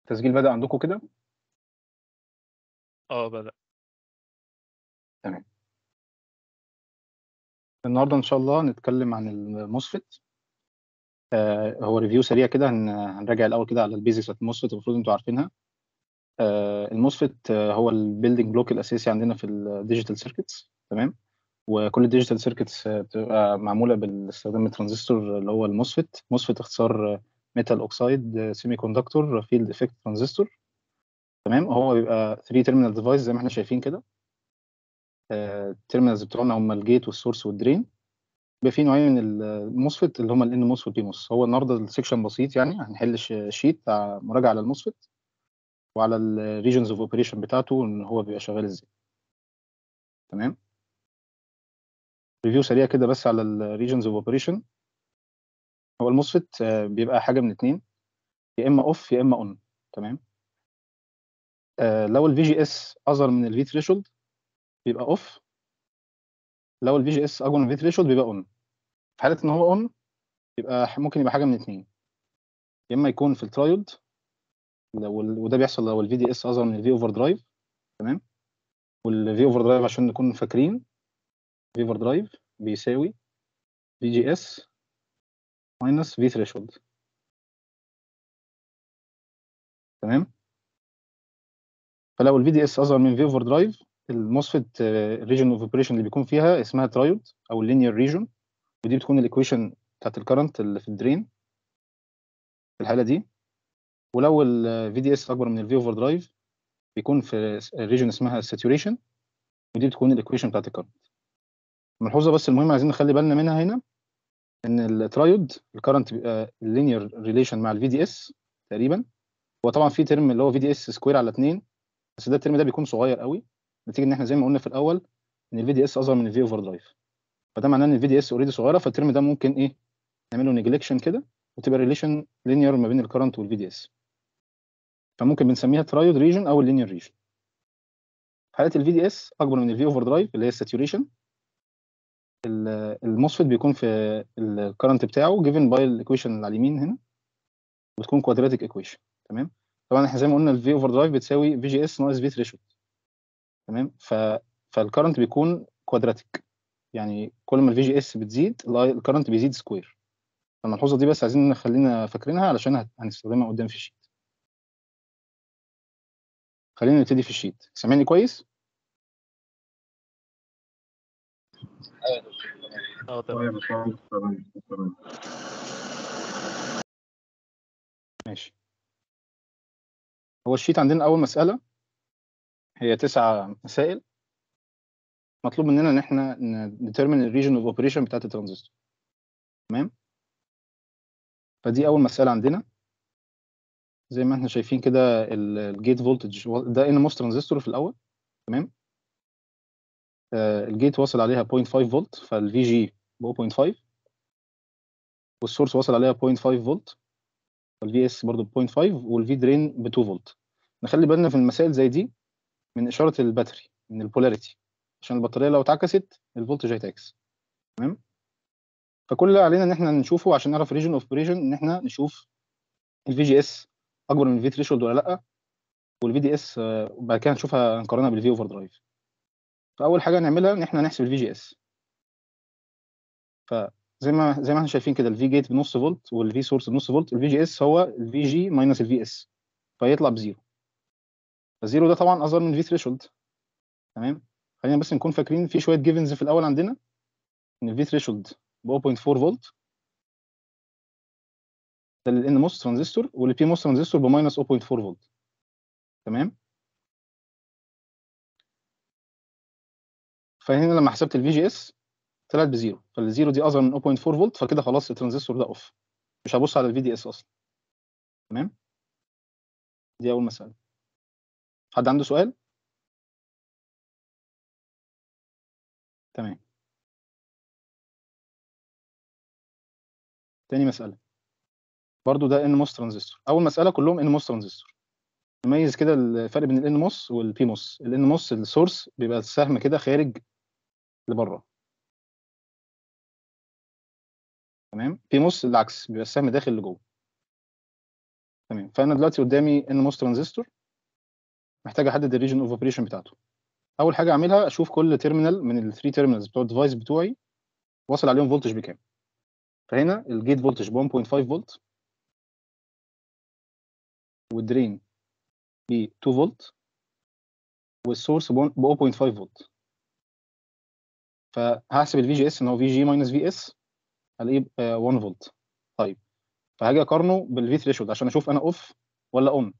التسجيل بدأ عندكم كده؟ آه بدأ. النهارده إن شاء الله هنتكلم عن ال MOSFET. آه هو review سريع كده هن- هنراجع الأول كده على ال basics بتاعت ال MOSFET المفروض أنتوا عارفينها. آه ال MOSFET آه هو ال building block الأساسي عندنا في ال digital circuits تمام؟ وكل ال digital circuits بتبقى معمولة باستخدام الترانزستور اللي هو ال MOSFET. MOSFET اختصار metal oxide semiconductor field effect transistor تمام؟ هو بيبقى 3 terminal device زي ما إحنا شايفين كده. ال terminals بتوعنا هم ال gate وال source وال drain بيبقى في نوعين من ال MOSFET اللي هم ال NMOS وال PMOS هو النهارده ال section بسيط يعني هنحل sheet بتاع مراجعة على ال MOSFET وعلى ال regions of operation بتاعته إن هو بيبقى شغال إزاي. تمام؟ review سريع كده بس على ال regions of operation هو ال MOSFET آه، بيبقى حاجة من اتنين. يا إما off يا إما on تمام؟ آه، لو ال VGS أصغر من ال V threshold بيبقى off لو ال VGS أكبر من ال V threshold بيبقى on في حالة إن هو on يبقى ممكن يبقى حاجة من اتنين. يا إما يكون في ال triode وده بيحصل لو ال VDS أصغر من ال V overdrive تمام؟ وال V overdrive عشان نكون فاكرين. V overdrive بيساوي VGS minus V threshold تمام؟ فلو ال VDS أصغر من V overdrive ال MOSFET region of operation اللي بيكون فيها اسمها triode أو ال linear region ودي بتكون ال equation بتاعت ال current اللي في ال drain في الحالة دي. ولو ال VDS أكبر من ال V overdrive بيكون في region اسمها saturation ودي بتكون ال equation بتاعت ال current ملحوظة بس المهم عايزين نخلي بالنا منها هنا إن ال triode ال current ال linear relation مع ال VDS تقريبا. هو طبعا في term اللي هو VDS square على 2 بس ده ال term ده بيكون صغير قوي. نتيجة إن إحنا زي ما قلنا في الأول إن ال VDS أصغر من ال V overdrive فده معناه إن ال VDS already صغيرة فال term ده ممكن إيه نعمل له neglection كده وتبقى relation linear ما بين ال current وال VDS فممكن بنسميها triode region أو ال linear region حاله ال VDS أكبر من ال V overdrive اللي هي ال saturation ال MOSFET بيكون في ال current بتاعه given by ال equation اللي على اليمين هنا بتكون quadratic equation تمام؟ طبعا إحنا زي ما قلنا ال V overdrive بتساوي VGS ناقص V threshold تمام؟ ف فال current بيكون quadratic يعني كل ما ال VGS بتزيد ال current بيزيد square فالملحوظه دي بس عايزين نخلينا فاكرينها علشان هنستخدمها قدام في ال sheet خلينا نبتدي في ال sheet سامعني كويس؟ آه تمام. ماشي. هو ال sheet عندنا أول مسألة هي تسع مسائل. مطلوب مننا إن إحنا ن determine ال region of operation بتاعت الترانزستور. تمام؟ فدي أول مسألة عندنا. زي ما إحنا شايفين كده ال gate voltage ده NMOS ترانزستور في الأول. تمام؟ ال gate واصل عليها 0.5 فولت فال VG ب 0.5 وال source واصل عليها 0.5 فولت وال VS برضه ب 0.5 وال V drain ب 2 فولت. نخلي بالنا في المسائل زي دي من إشارة ال battery من ال polarity عشان البطارية لو اتعكست ال voltage هيتعكس تمام؟ فكل اللي علينا إن إحنا نشوفه عشان نعرف region of operation إن إحنا نشوف ال VGS أكبر من ال V threshold ولا لأ. وال VDS بعد كده نشوفها نقارنها بال V overdrive فأول حاجة نعملها إن إحنا نحسب ال VGS فزي ما زي ما إحنا شايفين كده ال V gate بنص فولت وال V source بنص فولت ال VGS هو ال VG minus ال VS فيطلع ب zero فال zero ده طبعا أصغر من ال V threshold تمام؟ خلينا بس نكون فاكرين في شوية givens في الأول عندنا. إن ال V threshold ب 0.4 فولت. ده ال NMOS ترانزستور وال PMOS ترانزستور ب minus 0.4 فولت. تمام؟ فهنا لما حسبت ال VGS طلعت ب zero فال zero دي اصغر من 0.4 فولت فكده خلاص الترانزستور ده off مش هبص على ال VDS أصلا. تمام؟ دي أول مسألة. حد عنده سؤال؟ تمام. تاني مسألة. برضو ده NMOS ترانزستور. أول مسألة كلهم NMOS ترانزستور. نميز كده الفرق بين ال NMOS وال PMOS ال NMOS ال source بيبقى السهم كده خارج لبره. تمام؟ PMOS العكس بيبقى السهم داخل لجوه. تمام؟ فأنا دلوقتي قدامي NMOS ترانزستور محتاج أحدد ال region of operation بتاعته. أول حاجة أعملها أشوف كل terminal من ال three terminals بتوع ال device بتوعي واصل عليهم voltage بكام. فهنا ال gate voltage ب 1.5 فولت وال drain ب 2 فولت وال source ب 0.5 فولت فهحسب ال VGS إن هو VG minus VS هلاقيه 1 فولت طيب. فهاجي أقارنه بال V threshold عشان أشوف أنا off ولا on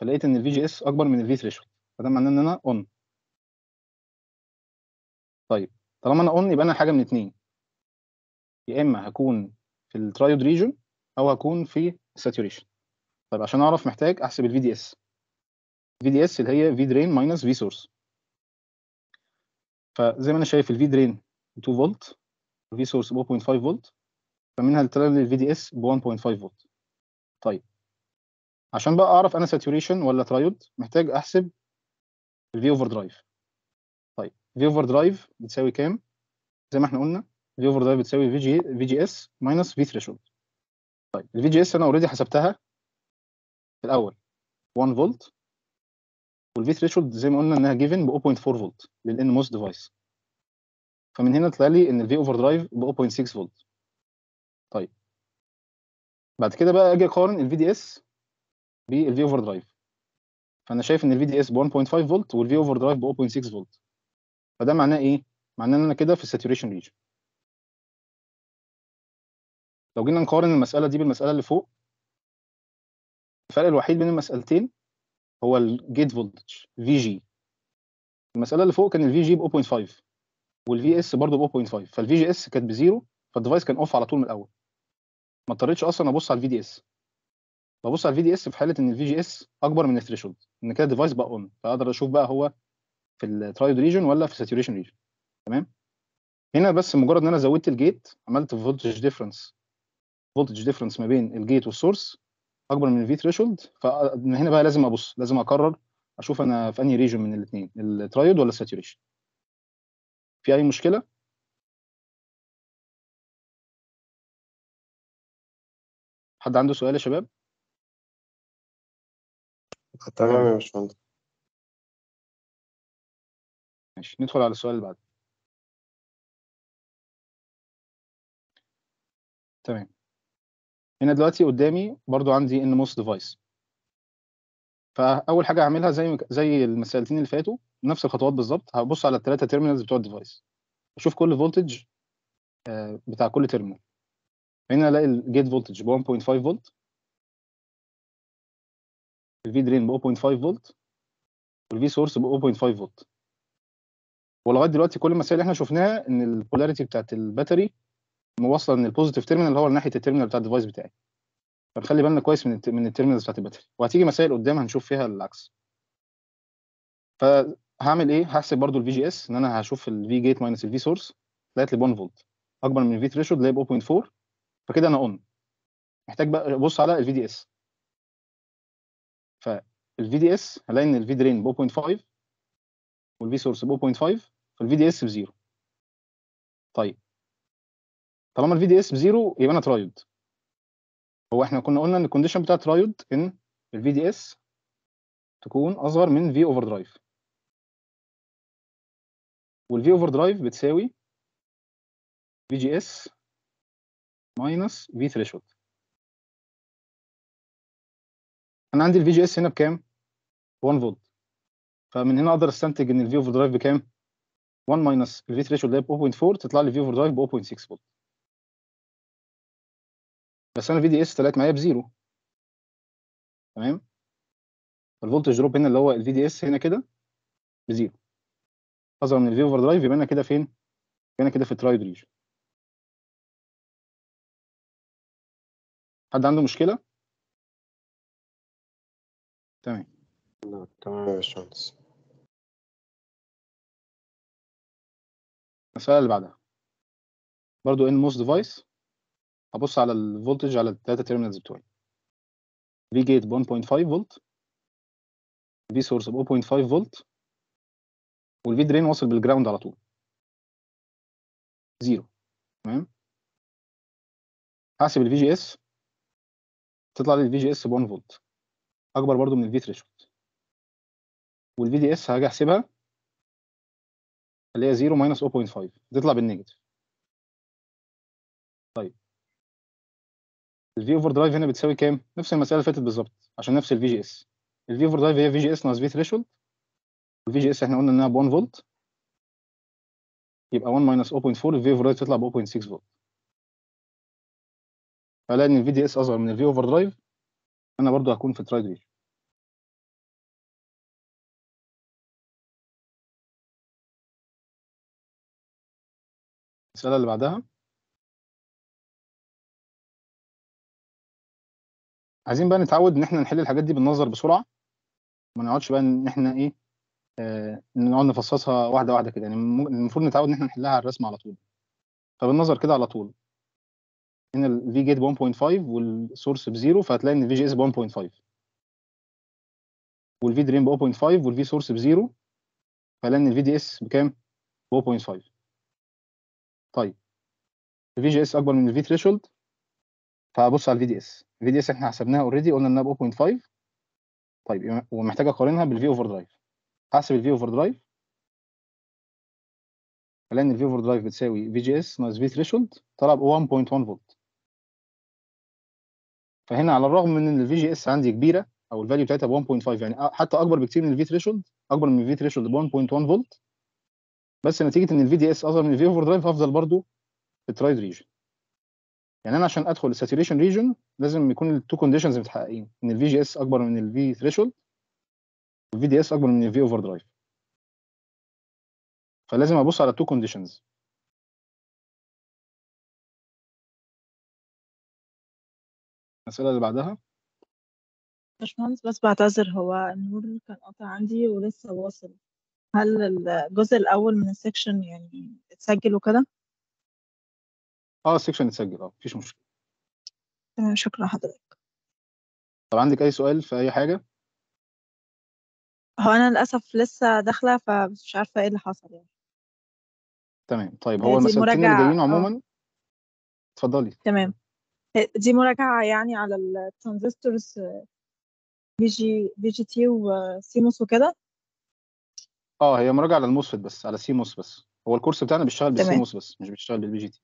فلقيت إن ال VGS أكبر من ال V threshold فده معناه إن أنا on طيب. طالما أنا on يبقى أنا حاجة من اتنين. يا إما هكون في ال triode region أو هكون في saturation طيب عشان أعرف محتاج أحسب ال VDS VDS اللي هي V drain minus V source فزي ما أنا شايف ال V drain 2 فولت ال V source 0.5 فولت فمنها لي ال VDS ب 1.5 فولت طيب. عشان بقى أعرف أنا saturation ولا triode محتاج أحسب ال V overdrive طيب. V overdrive بتساوي كام؟ زي ما إحنا قلنا V overdrive بتساوي VG VGS minus V threshold طيب. ال VGS أنا already حسبتها في الأول. 1 فولت وال V threshold زي ما قلنا إنها given ب 0.4 فولت لل NMOS device فمن هنا طلع لي إن ال V overdrive ب 0.6 فولت طيب. بعد كده بقى أجي أقارن ال VDS بال V overdrive فأنا شايف إن ال VDS ب 1.5 فولت وال V overdrive ب 0.6 فولت فده معناه إيه؟ معناه إن أنا كده في ال saturation region لو جينا نقارن المسألة دي بالمسألة اللي فوق الفرق الوحيد بين المسألتين هو ال gate voltage VG المسألة اللي فوق كان ال VG ب 0.5 وال VS برضه ب 0.5 فال VGS كانت ب zero فال device كان off على طول من الأول. ما اضطريتش أصلا أبص على ال VDS ببص على ال VDS في حالة إن ال VGS أكبر من ال threshold إن كده ال device بقى on فأقدر أشوف بقى هو في ال triode region ولا في ال saturation region تمام؟ هنا بس مجرد إن أنا زودت ال gate عملت voltage difference voltage difference ما بين ال gate وال source أكبر من ال V threshold فمن هنا بقى لازم أبص لازم أقرر أشوف أنا في أنهي region من الاثنين ال triode ولا ال saturation في أي مشكلة؟ حد عنده سؤال يا شباب؟ تمام يا باشمهندس. ماشي ندخل على السؤال اللي بعده. تمام. هنا دلوقتي قدامي برضو عندي NMOS device فأول حاجة هعملها زي زي المسألتين اللي فاتوا نفس الخطوات بالظبط. هبص على الثلاثه terminals بتوع ال device أشوف كل voltage بتاع كل terminal هنا ألاقي ال gate voltage ب 1.5 فولت ال V drain ب 0.5 volt وال V source ب 0.5 فولت ولغاية دلوقتي كل المسائل اللي إحنا شفناها إن ال polarity بتاعت ال battery موصله ان ال positive terminal اللي هو ناحيه ال terminal بتاع ال device بتاعي. فنخلي بالنا كويس من. من ال terminals بتاعت ال battery. وهتيجي مسائل قدام هنشوف فيها العكس. فهعمل إيه؟ هحسب برضو ال VGS إن أنا هشوف ال V gate minus ال V source طلعت لي 1 فولت أكبر من ال V threshold اللي هي ب 0.4 فكده أنا on محتاج بقى أبص على ال VDS فال VDS هلاقي إن ال V drain ب 0.5 وال V source ب 0.5 فال VDS ب zero. طيب. طالما ال VDS ب zero يبقى أنا triode هو إحنا كنا قلنا إن ال condition بتاع triode إن ال VDS تكون أصغر من V overdrive وال V overdrive بتساوي VGS minus V threshold أنا عندي ال VGS هنا بكام؟ 1 فولت فمن هنا أقدر أستنتج إن ال V overdrive بكام؟ 1 minus ال V threshold اللي هي ب 0.4 تطلع لي V overdrive ب 0.6 فولت بس أنا ال VDS طلعت معايا ب zero تمام؟ ال voltage drop هنا اللي هو ال VDS هنا كده ب zero أصغر من ال V overdrive يبقى أنا كده فين؟ يبقى أنا كده في ال triode region حد عنده مشكلة؟ تمام. تمام يا باشمهندس. المسألة اللي بعدها. برضو NMOS device هبص على ال voltage على الثلاثة terminals بتوعي. V gate ب 1.5 volt V source ب 0.5 volt وال V drain واصل بال ground على طول. zero تمام؟ هحسب ال VGS تطلع لي ال VGS ب 1 فولت أكبر برضو من ال V threshold وال VDS هاجي أحسبها اللي هي 0 minus 0.5 تطلع بال negative ال V overdrive هنا بتساوي كام؟ نفس المسألة اللي فاتت بالظبط عشان نفس ال VGS ال V overdrive هي VGS ناقص V threshold وال VGS إحنا قلنا إنها ب 1 فولت. يبقى 1 minus 0.4 ال V overdrive تطلع ب 0.6 فولت. فلاقي إن ال VDS أصغر من ال V overdrive أنا برضو هكون في ال triode region المسألة اللي بعدها. عايزين بقى نتعود إن إحنا نحل الحاجات دي بالنظر بسرعة ما نقعدش بقى إن إحنا إيه آه نقعد نفصصها واحدة واحدة كده. يعني المفروض نتعود إن إحنا نحلها على الرسم على طول. فبالنظر كده على طول. هنا ال V gate ب 1.5 وال source ب zero فهتلاقي إن ال VGS ب 1.5 وال V drain ب 0.5 وال V source ب zero فهتلاقي إن ال VDS بكام؟ ب 0.5 طيب. ال VGS أكبر من ال V threshold فهبص على ال VDS ال VDS إحنا حسبناها already قلنا إنها ب 0.5 طيب ومحتاج أقارنها بال V overdrive. هحسب ال V overdrive. هلاقي إن ال V overdrive بتساوي VGS ناقص V threshold طلع ب 1.1 فولت فهنا على الرغم من إن ال VGS عندي كبيرة أو ال value بتاعتها ب 1.5 يعني حتى أكبر بكتير من ال V threshold أكبر من ال V threshold ب 1.1 فولت. بس نتيجة إن ال VDS أصغر من ال V overdrive هفضل برضو في ال triode region يعني أنا عشان أدخل ال saturation region لازم يكون ال two conditions متحققين إن ال VGS أكبر من ال V threshold وال VDS أكبر من ال V overdrive فلازم أبص على ال two conditions المساله اللي بعدها؟ باشمهندس بس بعتذر هو النور كان قاطع عندي ولسه واصل. هل الجزء الأول من ال section يعني اتسجل وكده؟ آه ال section اتسجل. آه مفيش مشكلة. تمام شكرا حضرتك طب عندك أي سؤال في أي حاجة؟ هو أنا للأسف لسه داخلة فمش عارفة إيه اللي حصل يعني. تمام. طيب هو دي المسألتين اللي مراجعة جايين آه. عموما؟ اتفضلي. تمام. دي مراجعة يعني على ال transistors في جي في BJT و CMOS وكده؟ آه هي مراجعة على ال MOSFET بس على CMOS بس. هو ال course بتاعنا بيشتغل بال CMOS بس مش بيشتغل بال BJT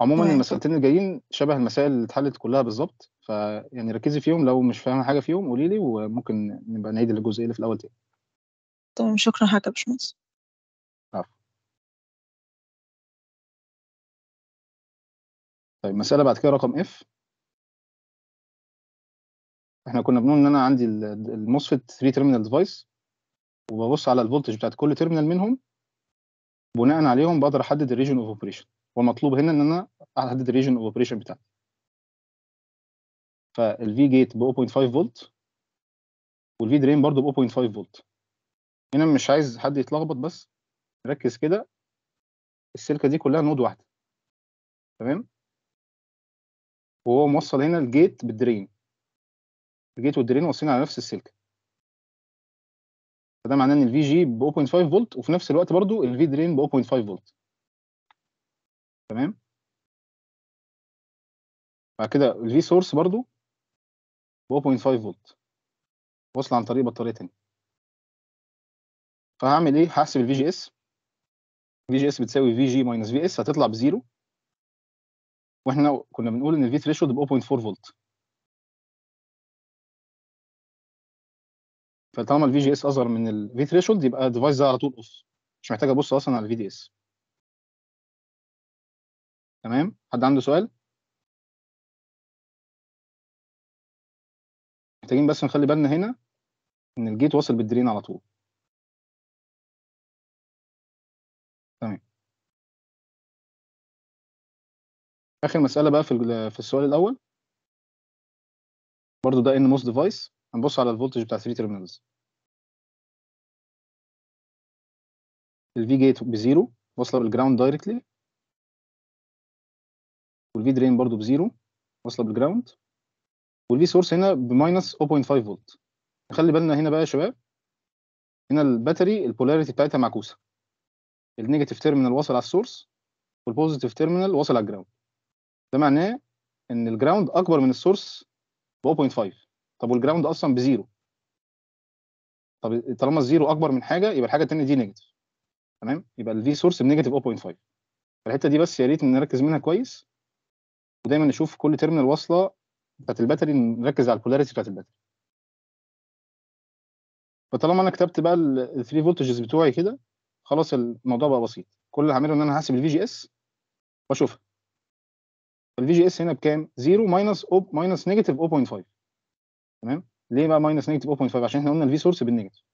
عموما تمام. المسألتين اللي جايين شبه المسائل اللي اتحلت كلها بالظبط. فيعني ركزي فيهم لو مش فاهمة حاجة فيهم قولي لي وممكن نبقى نعيد الجزئيه اللي في الأول تاني. تمام شكرا حضرتك يا باشمهندس. طيب مسألة بعد كده رقم F إحنا كنا بنقول إن أنا عندي ال MOSFET 3 terminal device وببص على ال voltage بتاعت كل terminal منهم بناء عليهم بقدر أحدد ال region of operation والمطلوب هنا إن أنا أحدد ال region of operation بتاعتي. فال V gate ب 0.5 volt وال V drain برضه ب 0.5 فولت هنا مش عايز حد يتلخبط بس ركز كده. السلكة دي كلها node واحدة. تمام؟ وهو موصل هنا الجيت بالدرين الجيت والدرين واصلين على نفس السلكة. فده معناه إن ال VG ب 0.5 فولت وفي نفس الوقت برضو ال V drain ب 0.5 فولت تمام؟ بعد كده ال V source برضو ب 0.5 فولت واصل عن طريق بطارية تانية. فهعمل إيه؟ هحسب ال VGS VGS بتساوي VG minus VS هتطلع ب zero. وإحنا كنا بنقول إن ال V threshold ب 0.4 فولت فطالما ال VGS أصغر من ال V threshold يبقى ال device ده على طول off مش محتاج أبص أصلا على ال VDS تمام؟ حد عنده سؤال؟ محتاجين بس نخلي بالنا هنا إن ال gate واصل بال drain على طول. تمام. آخر مسألة بقى في في السؤال الأول. برضو ده NMOS device هنبص على ال voltage بتاع 3 terminals ال V gate ب zero واصلة بال ground directly وال V drain برضو ب zero واصلة بال ground. وال V source هنا ب minus 0.5 فولت. نخلي بالنا هنا بقى يا شباب هنا ال battery ال polarity بتاعتها معكوسة. ال negative terminal واصل على ال source وال positive terminal واصل على ال ground ده معناه إن ال ground أكبر من ال source ب 0.5 طب وال ground أصلا ب zero. طب طالما ال zero أكبر من حاجة يبقى الحاجة الثانية دي negative تمام؟ يبقى ال V source ب negative 0.5 الحتة دي بس يا ريت نركز منها كويس. ودايما نشوف كل terminal واصلة بتاعت ال battery نركز على ال polarity بتاعت ال battery. فطالما أنا كتبت بقى ال 3 voltages بتوعي كده خلاص الموضوع بقى بسيط. كل اللي هعمله إن أنا هحسب ال VGS وأشوفها. ال VGS هنا بكام؟ 0 minus minus negative 0.5 تمام؟ ليه بقى minus negative 0.5 عشان إحنا قلنا ال V source بال negative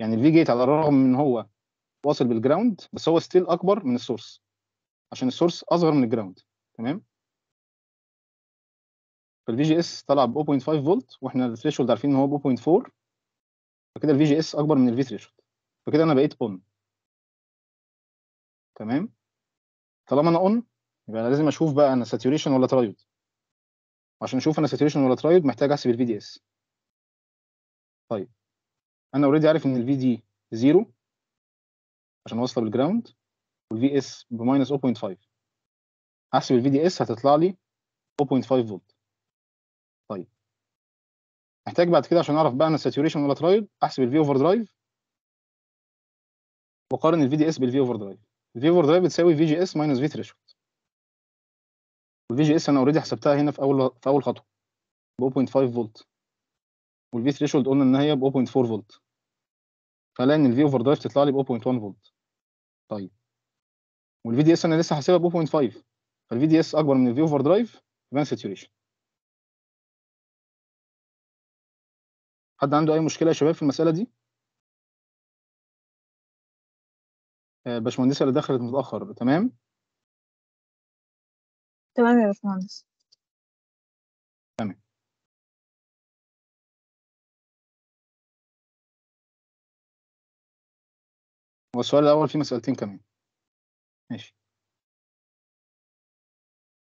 يعني ال V gate على الرغم إن هو واصل بال ground بس هو still أكبر من ال source عشان ال source أصغر من ال ground تمام؟ فال VGS طلع ب 0.5 فولت وإحنا ال threshold عارفين إن هو ب 0.4 فكده ال VGS أكبر من ال V threshold فكده أنا بقيت on تمام؟ طالما أنا on يبقى أنا لازم أشوف بقى أنا saturation ولا triode عشان أشوف أنا saturation ولا triode محتاج أحسب ال VDS طيب. أنا already عارف إن ال VD zero عشان واصله بال ground وال VS ب minus 0.5 أحسب ال VDS هتطلع لي 0.5 فولت طيب. محتاج بعد كده عشان أعرف بقى أنا saturation ولا triode أحسب ال V overdrive وأقارن ال VDS بال V overdrive ال V overdrive بتساوي VGS minus V threshold وال VGS أنا already حسبتها هنا في أول في أول خطوة ب 0.5 فولت وال V threshold قلنا إن هي ب 0.4 فولت فلاقي ان ال V overdrive تطلع لي ب 0.1 فولت طيب. وال VDS أنا لسه حاسبها ب 0.5 فال VDS أكبر من ال V overdrive يبقى saturation حد عنده أي مشكلة يا شباب في المسألة دي؟ آه، باشمهندسة اللي دخلت متأخر تمام؟ تمام يا باشمهندس. هو السؤال الأول فيه مسألتين كمان. ماشي.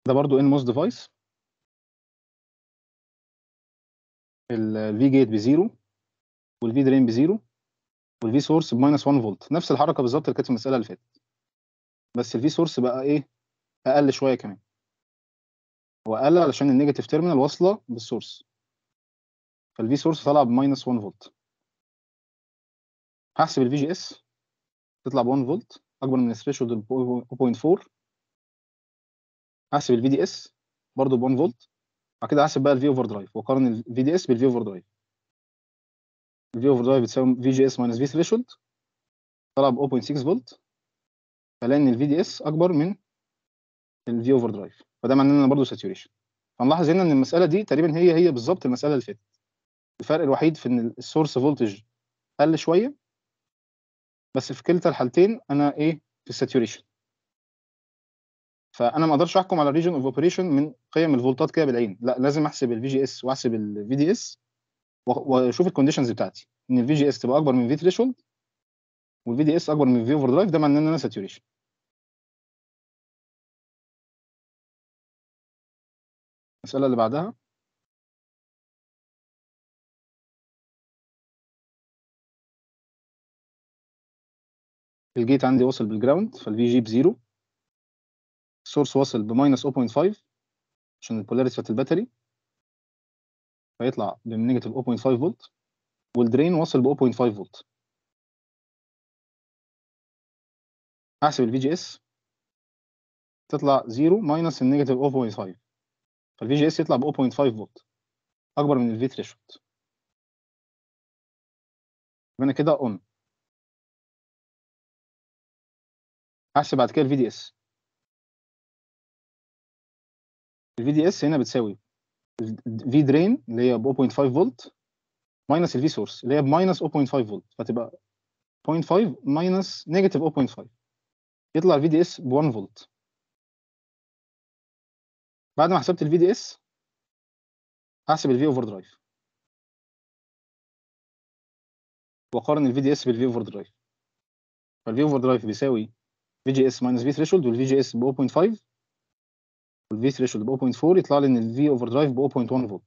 ده برضو ان موس ديفايس الفي جيت بزيرو والفي درين بزيرو والفي سورس بماينس 1 فولت. نفس الحركة بالظبط اللي كانت في المسألة اللي فاتت. بس ال V source بقى إيه؟ أقل شوية كمان. هو أقل علشان ال negative terminal واصلة بال source فال V source طالعة ب minus 1 فولت. هحسب ال VGS تطلع ب 1 فولت. أكبر من ال threshold 0.4 هحسب ال VDS برضه ب 1 فولت بعد كده هحسب بقى ال V overdrive وأقارن ال VDS بال V overdrive ال V overdrive بتساوي VGS minus V threshold طلع ب 0.6 فولت فلاقي ان ال VDS أكبر من ال V overdrive فده معناه إن أنا برضه saturation فنلاحظ هنا إن المسألة دي تقريبا هي هي بالظبط المسألة اللي فاتت. الفرق الوحيد في إن ال source voltage قل شوية بس في كلتا الحالتين أنا إيه؟ في ال saturation فأنا ما أقدرش أحكم على ال region of operation من قيم الفولتات كده بالعين. لا لازم أحسب ال VGS وأحسب ال VDS وأشوف ال conditions بتاعتي. إن ال VGS تبقى أكبر من V threshold وال VDS أكبر من V overdrive ده معناه إن أنا saturation المسألة اللي بعدها. ال gate عندي وصل بال ground فال VG ب zero. ال source واصل ب minus 0.5 عشان ال polarity بتاعت ال battery فيطلع ب negative 0.5 فولت وال drain واصل ب 0.5 فولت أحسب ال VGS تطلع 0 minus ال negative 0.5 فال VGS يطلع ب 0.5 فولت أكبر من ال V threshold يبقى أنا كده on أحسب بعد كده الفي دي اس الفي دي اس هنا بتساوي V drain اللي هي ب 0.5 فولت minus الـ V source اللي هي ب minus 0.5 فولت فتبقى 0.5 minus negative 0.5 يطلع الـ VDS ب 1 فولت. بعد ما حسبت الـ VDS هحسب الـ V overdrive وأقارن الـ VDS بال V overdrive فال V overdrive بيساوي VGS minus V threshold وال VGS ب 0.5 وال V threshold ب 0.4 يطلع لي إن الـ V overdrive ب 0.1 فولت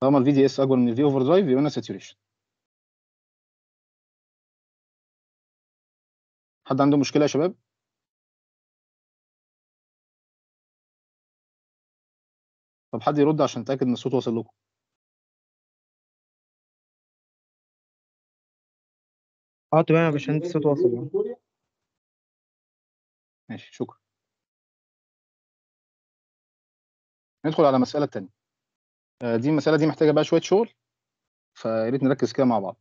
طالما الـ VDS أكبر من الـ V overdrive يبقى أنا saturation حد عنده مشكلة يا شباب؟ طب حد يرد عشان اتاكد إن الصوت واصل لكم؟ آه تمام يا باشمهندس الصوت واصل. ماشي شكرا. ندخل على المساله الثانية دي المسألة دي محتاجة بقى شوية شغل فيا ريت نركز كده مع بعض.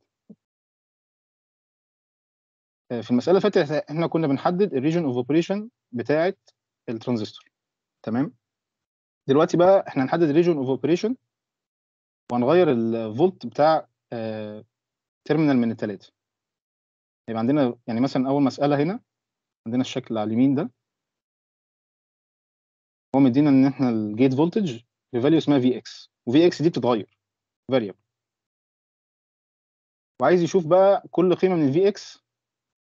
آه، في المسألة اللي فاتت إحنا كنا بنحدد الـ region of operation بتاعه الترانزستور تمام؟ دلوقتي بقى إحنا هنحدد الـ region of operation وهنغير الفولت بتاع terminal من الثلاثه يبقى عندنا يعني مثلا أول مسألة هنا عندنا الشكل على اليمين ده. هو مدينا إن إحنا الـ gate voltage ب value اسمها VX و VX دي بتتغير variable وعايز يشوف بقى كل قيمة من الـ VX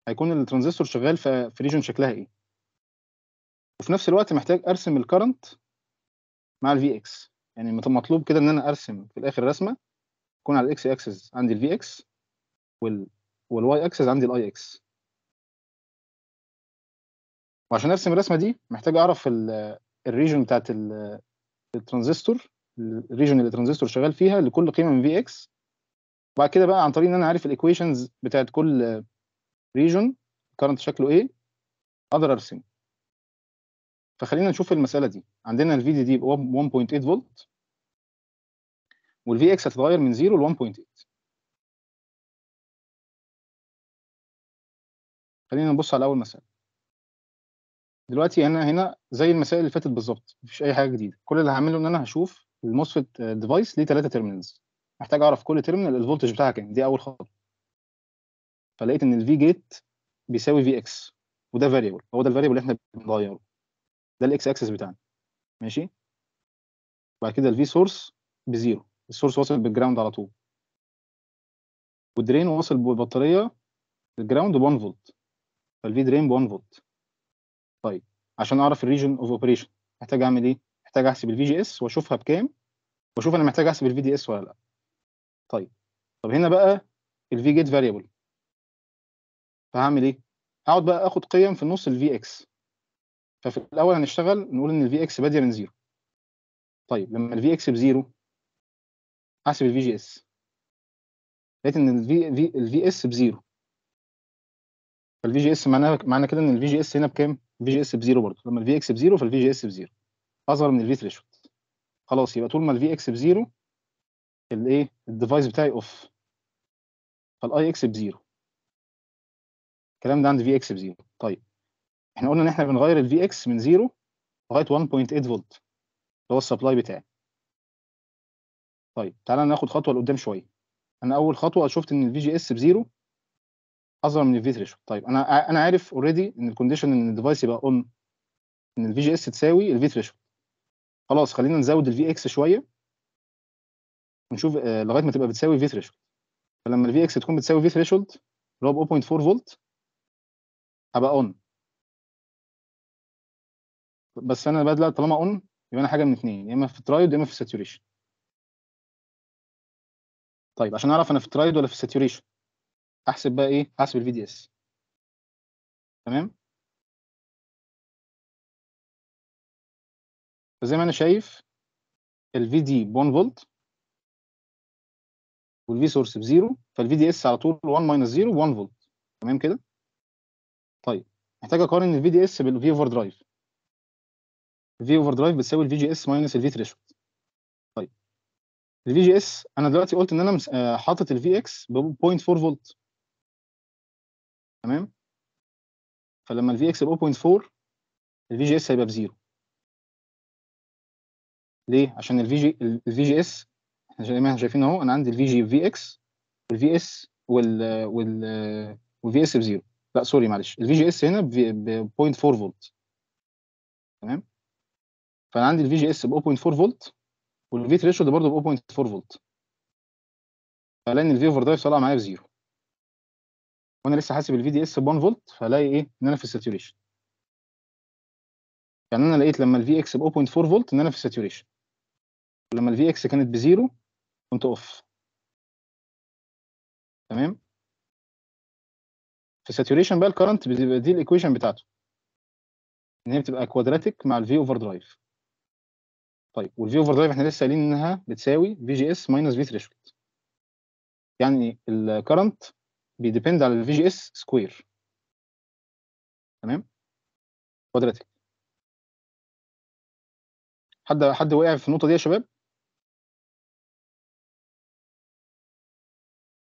هيكون الترانزستور شغال في region شكلها إيه. وفي نفس الوقت محتاج أرسم الـ current مع الـ VX يعني مط- مطلوب كده إن أنا أرسم في الآخر رسمة يكون على الاكس اكسس عندي الـ VX وال وال Y axis عندي الـ IX وعشان أرسم الرسمة دي محتاج أعرف الـ region بتاعت ال- الترانزستور الـ region اللي الترانزستور شغال فيها لكل قيمة من VX وبعد كده بقى عن طريق إن أنا عارف الـ equations بتاعت كل region current شكله إيه؟ أقدر ارسمه فخلينا نشوف المسألة دي. عندنا الـ VDD ب 1.8 فولت وال VX هتتغير من 0 ل 1.8 خلينا نبص على أول مسألة. دلوقتي أنا هنا زي المسائل اللي فاتت بالظبط مفيش أي حاجة جديدة. كل اللي هعمله إن أنا هشوف الـ MOSFET device ليه ثلاثة terminals محتاج أعرف كل terminal الـ voltage بتاعها كام. دي أول خطوة. فلقيت إن الـ V gate بيساوي VX وده variable هو ده الـ variable اللي إحنا بنغيره. ده الاكس اكسس بتاعنا. ماشي؟ بعد كده الـ V source ب zero. الـ source واصل بال ground على طول. وال drain واصل ببطارية الـ ground ب 1 فولت. فال V drain ب 1 فولت. طيب عشان اعرف الـ region of operation محتاج اعمل إيه محتاج احسب الـ VGS واشوفها بكام واشوف أنا محتاج احسب الـ VDS ولا لا طيب طب هنا بقى الـ V gate variable فهعمل إيه هقعد بقى اخد قيم في النص الـ VX ففي الأول هنشتغل نقول ان الـ VX باديه من zero طيب لما الـ VX ب zero احسب الـ VGS لقيت ان الـ V في الـ VS ب zero فال VGS معناها معنى كده ان الـ VGS هنا بكام؟ الـ VGS ب zero برضه. لما الـ VX ب zero فال VGS ب zero. أصغر من الـ V threshold خلاص يبقى طول ما الـ VX ب zero الايه الـ device بتاعي off فال IX ب zero. الكلام ده عند VX ب zero. طيب إحنا قلنا إن إحنا بنغير الـ VX من zero لغاية 1.8 فولت اللي هو الـ supply بتاعي. طيب تعالى ناخد خطوة لقدام شوية. أنا أول خطوة شفت إن الـ VGS ب zero أصغر من الـ V threshold طيب أنا أنا عارف already إن الـ condition إن الـ device يبقى on إن الـ VGS تساوي الـ V threshold خلاص خلينا نزود الـ VX شوية. ونشوف آه لغاية ما تبقى بتساوي V threshold فلما الـ VX تكون بتساوي V threshold اللي هو ب 0.4 فولت هبقى on بس أنا بدل طالما on يبقى أنا حاجة من اثنين يا إما في الـ triode يا إما في الـ saturation طيب عشان أعرف أنا في الـ triode ولا في الـ saturation احسب بقى إيه؟ احسب الـ VDS تمام؟ فزي ما أنا شايف الـ VD ب 1 فولت وال V source ب zero فال VDS على طول 1 minus 0 ب 1 فولت تمام كده؟ طيب محتاج أقارن الـ VDS بال V overdrive الـ V overdrive بتساوي الـ VGS minus الـ V threshold طيب الـ VGS أنا دلوقتي قلت إن أنا آه، حاطط الـ VX ب 0.4 فولت. تمام فلما الـ VX ب 0.4 الـ VGS هيبقى ب zero ليه عشان الـ VG الـ VGS إحنا زي ما إحنا شايفين اهو أنا عندي الـ VG VX وال VS وال وال وال VS ب zero لا sorry معلش الـ VGS هنا ب 0.4 فولت تمام فانا عندي الـ VGS ب 0.4 فولت وال V threshold برضه ب 0.4 فولت فلاقي ان الـ V overdrive طالع معايا ب zero وأنا لسه حاسب الـ VDS ب 1 فولت فلاقي إيه؟ إن أنا في الـ saturation. يعني أنا لقيت لما الـ VX ب 0.4 فولت إن أنا في الـ saturation. ولما الـ VX كانت ب zero كنت off تمام؟ في الـ saturation بقى الـ current بتبقى دي الـ equation بتاعته. إن هي بتبقى quadratic مع الـ V overdrive طيب وال V overdrive إحنا لسه قايلين إنها بتساوي VGS minus V threshold يعني ال current بي depend على ال VGS square تمام؟ quadratic حد حد وقع في النقطة دي يا شباب؟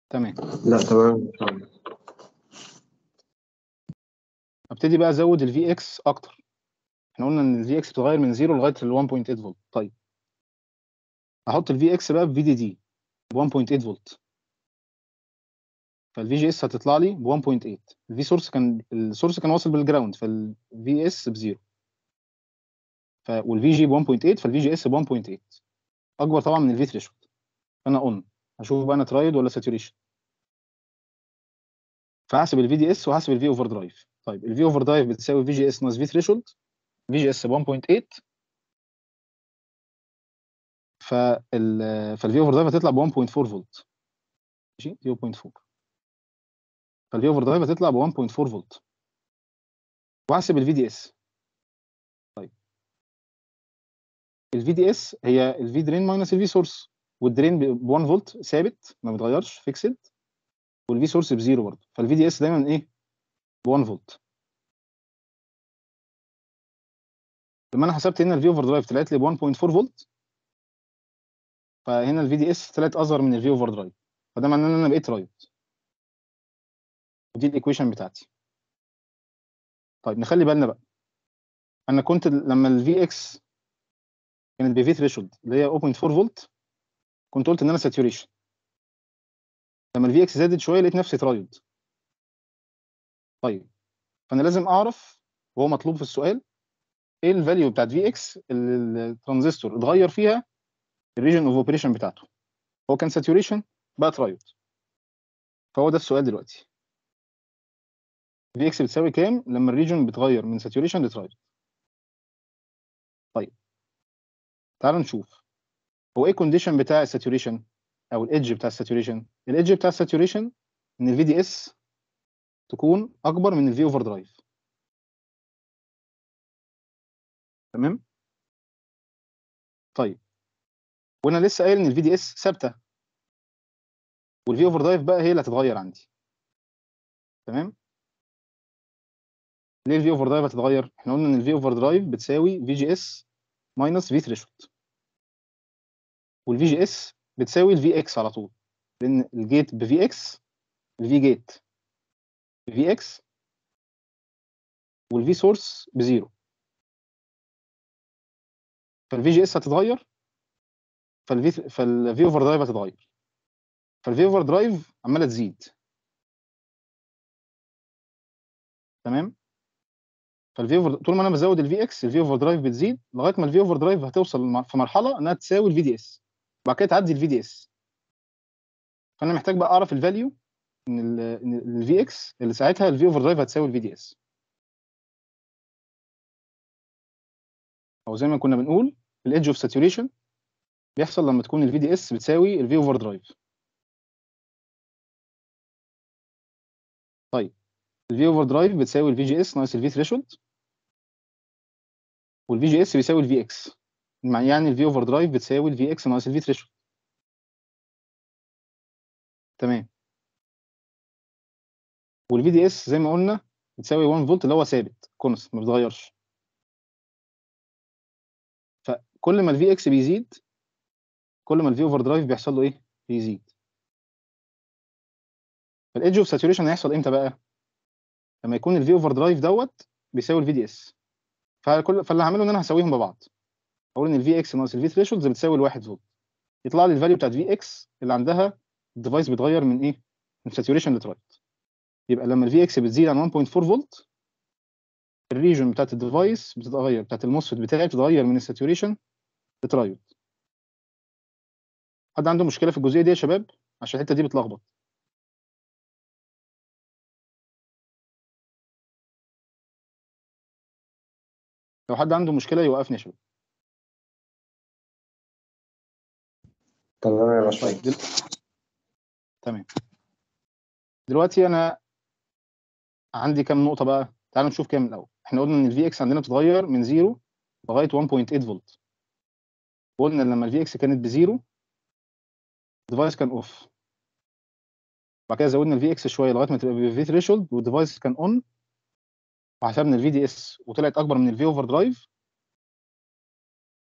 تمام. لا تمام. ابتدي بقى أزود ال VX أكتر. إحنا قلنا إن ال VX بتتغير من 0 لغاية ال 1.8 فولت طيب. أحط ال VX بقى ب VDD ب 1.8 volt فال VGS هتطلع لي ب 1.8 الفي سورس كان السورس كان واصل بالجراوند فالفي اس بزيرو ف وال VG ب 1.8 فال VGS ب 1.8 أكبر طبعا من ال V threshold فانا on هشوف بقى أنا triode ولا saturation فهحسب ال VDS وهحسب ال V overdrive طيب ال V overdrive بتساوي VGS ناقص V threshold VGS ب 1.8 فال فال V overdrive هتطلع ب 1.4 فولت. ماشي؟ 0.4 فال V overdrive هتطلع ب 1.4 فولت. واحسب ال VDS طيب. ال VDS هي ال V drain minus ال V source وال drain ب 1 فولت ثابت ما بيتغيرش fixed وال V source ب zero برضه. فال VDS دايما إيه؟ ب 1 فولت. لما أنا حسبت هنا ال V overdrive طلعت لي ب 1.4 فولت. فهنا ال VDS طلعت أصغر من ال V overdrive فده معناه إن أنا بقيت triode ودي ال equation بتاعتي. طيب نخلي بالنا بقى. أنا كنت لما ال VX كانت ب V threshold اللي هي 0.4 فولت كنت قلت إن أنا saturation لما ال VX زادت شوية لقيت نفسي triode طيب فأنا لازم أعرف وهو مطلوب في السؤال إيه ال value بتاعت VX اللي الترانزستور اتغير فيها ال region of operation بتاعته؟ هو كان saturation بقى triode فهو ده السؤال دلوقتي. VX بتساوي كام لما ال region بتغير من saturation ل triode طيب تعالوا نشوف. هو إيه ال condition بتاع ال saturation أو ال edge بتاع ال saturation ال edge بتاع ال saturation إن ال VDS تكون أكبر من ال V overdrive تمام؟ طيب وأنا لسه قايل إن ال VDS ثابتة. وال V overdrive بقى هي اللي هتتغير عندي. تمام؟ ليه ال V overdrive هتتغير؟ إحنا قلنا إن ال V overdrive بتساوي VGS minus V threshold. وال VGS بتساوي ال VX على طول لأن ال gate ب VX ال V gate ب VX وال V source ب zero فال VGS هتتغير فال V فال V overdrive هتتغير. فال V overdrive عمالة تزيد. تمام؟ فال V over طول ما أنا بزود ال VX ال V overdrive بتزيد لغايه ما ال V overdrive هتوصل في مرحله انها تساوي ال VDS بعد كده تعدي ال VDS فانا محتاج بقى اعرف ال value ان ال VX اللي ساعتها ال V overdrive هتساوي ال VDS أو زي ما كنا بنقول ال edge of saturation بيحصل لما تكون ال VDS بتساوي ال V overdrive طيب ال V overdrive بتساوي ال VGS ناقص ال V threshold وال VGS بيساوي ال VX. يعني ال V overdrive بتساوي ال VX ناقص ال V threshold تمام. وال VDS زي ما قلنا بتساوي 1 فولت اللي هو ثابت const ما بيتغيرش فكل ما ال VX بيزيد كل ما ال V overdrive بيحصل له إيه؟ بيزيد. فال edge of saturation هيحصل إمتى بقى؟ لما يكون ال V overdrive دوت بيساوي ال VDS. فكل فاللي هعمله إن أنا هساويهم ببعض. أقول إن ال VX ناقص ال V threshold بتساوي الواحد فولت يطلع لي ال value بتاعت VX اللي عندها ال device بيتغير من إيه؟ من saturation ل triode يبقى لما ال VX بتزيد عن 1.4 volt ال region بتاعت ال device بتتغير بتاعت ال MOSFET بتاعي بتتغير من ال saturation ل triode حد عنده مشكلة في الجزئية دي يا شباب؟ عشان الحتة دي بتلخبط. لو حد عنده مشكلة يوقفني يا شباب. تمام يا طيب باشمهندس دل... تمام. دلوقتي أنا عندي كام نقطة بقى؟ تعالوا نشوف كام الأول. إحنا قلنا إن ال VX عندنا بتتغير من 0 لغاية 1.8 فولت. وقلنا لما ال VX كانت ب zero ال device كان off بعد كده زودنا ال VX شوية لغاية ما تبقى V threshold وال device كان on وحسبنا ال VDS وطلعت أكبر من ال V overdrive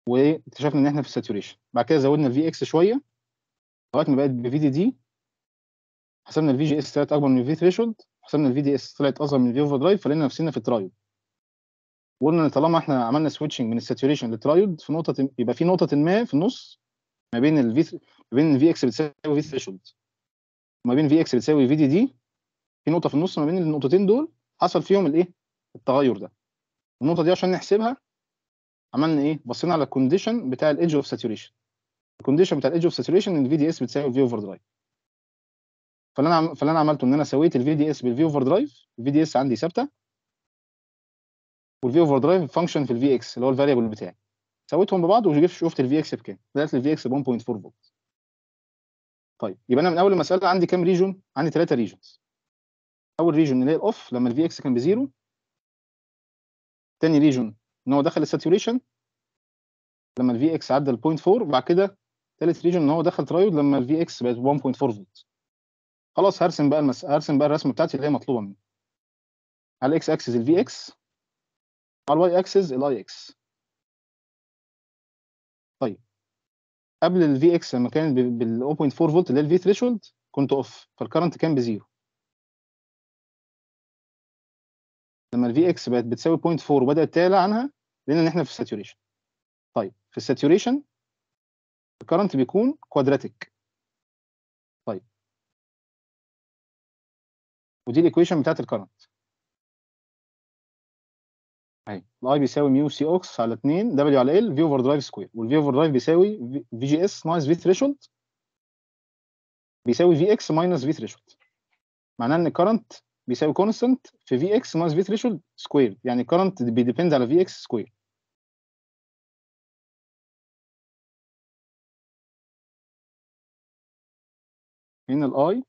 واكتشفنا إن إحنا في ال saturation بعد كده زودنا ال VX شوية. لغاية ما بقت ب VDD حسبنا ال VGS طلعت أكبر من ال V threshold حسبنا ال VDS طلعت أصغر من ال V overdrive فلقينا نفسنا في ال triode وقلنا إن طالما إحنا عملنا switching من ال saturation لل triode في نقطة يبقى في نقطة ما في النص ما بين ال V ما بين ال VX بتساوي V threshold وما بين VX بتساوي VDD في نقطة في النص ما بين النقطتين دول. حصل فيهم الايه التغير ده. النقطة دي عشان نحسبها عملنا إيه؟ بصينا على ال condition بتاع ال edge of saturation ال condition بتاع ال edge of saturation إن ال VDS بتساوي V overdrive فاللي أنا. فاللي أنا عملته إن أنا سويت ال VDS بال V overdrive ال VDS عندي ثابتة. وال V overdrive function في ال VX اللي هو ال variable بتاعي. سويتهم ببعض وجبت شفت ال VX بكام؟ طلعت الفي إكس ب 1.4 فولت. طيب يبقى أنا من أول المسألة عندي كام region عندي ثلاثة regions أول region اللي هي ال off لما ال VX كان ب zero. تاني region إن هو دخل ال saturation لما ال VX عدى ال 0.4 وبعد كده ثالث region إن هو دخل triode لما ال VX بقت 1.4 فولت خلاص هرسم بقى المس... هرسم بقى الرسمة بتاعتي اللي هي مطلوبة مني. على ال X axis ال VX على الواي اكسس الاي إكس طيب. قبل ال VX لما كانت بال 0.4 فولت اللي هي ال V threshold كنت off فال current كان ب zero. ال VX بقت بتساوي 0.4 وبدأت تعلى عنها لقينا ان إحنا في ال saturation طيب في ال saturation ال current بيكون quadratic طيب. ودي ال equation بتاعت ال current أهي ال I بيساوي mu Cox على 2 W على L V overdrive square وال V overdrive بيساوي VGS ناقص V threshold بيساوي VX minus V threshold معناه إن ال current بيساوي constant في VX ناقص V threshold square يعني ال current بي depend على VX square هنا ال I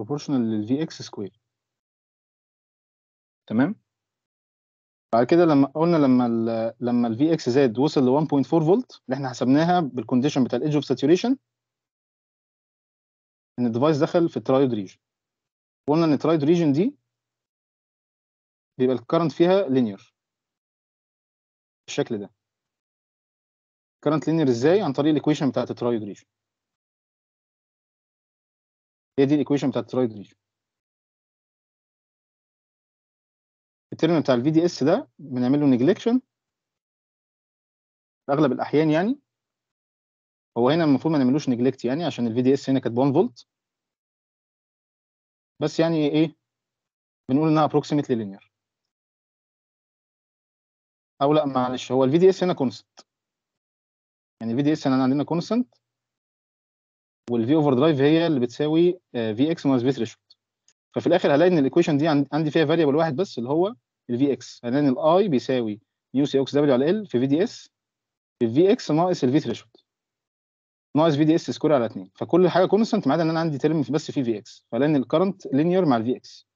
proportional لل VX square تمام؟ بعد كده لما قلنا لما ال لما ال VX زاد وصل ل 1.4 فولت اللي إحنا حسبناها بال condition بتاع ال edge of saturation إن ال device دخل في ال triode region قلنا إن ال triode region دي بيبقى ال current فيها linear بالشكل ده. current linear إزاي؟ عن طريق ال equation بتاعت ال triode region هي دي ال equation بتاعت ال triode region ال term بتاع ال VDS ده بنعمل له neglection في أغلب الأحيان يعني. هو هنا المفروض ما نعملوش neglect يعني عشان ال VDS هنا كانت 1 فولت. بس يعني إيه بنقول إنها approximately linear. أو لأ معلش هو ال VDS هنا constant يعني ال VDS هنا عندنا constant وال V overdrive هي اللي بتساوي VX ناقص V threshold ففي الآخر هلاقي إن ال equation دي عندي فيها variable واحد بس اللي هو ال VX هلاقي ان ال I بيساوي يو سي إكس دبليو على L في VDS في VX ناقص ال V threshold ناقص VDS square على 2 فكل حاجة constant ما عدا إن أنا عندي term بس فيه VX فلاقي ان ال current linear مع ال VX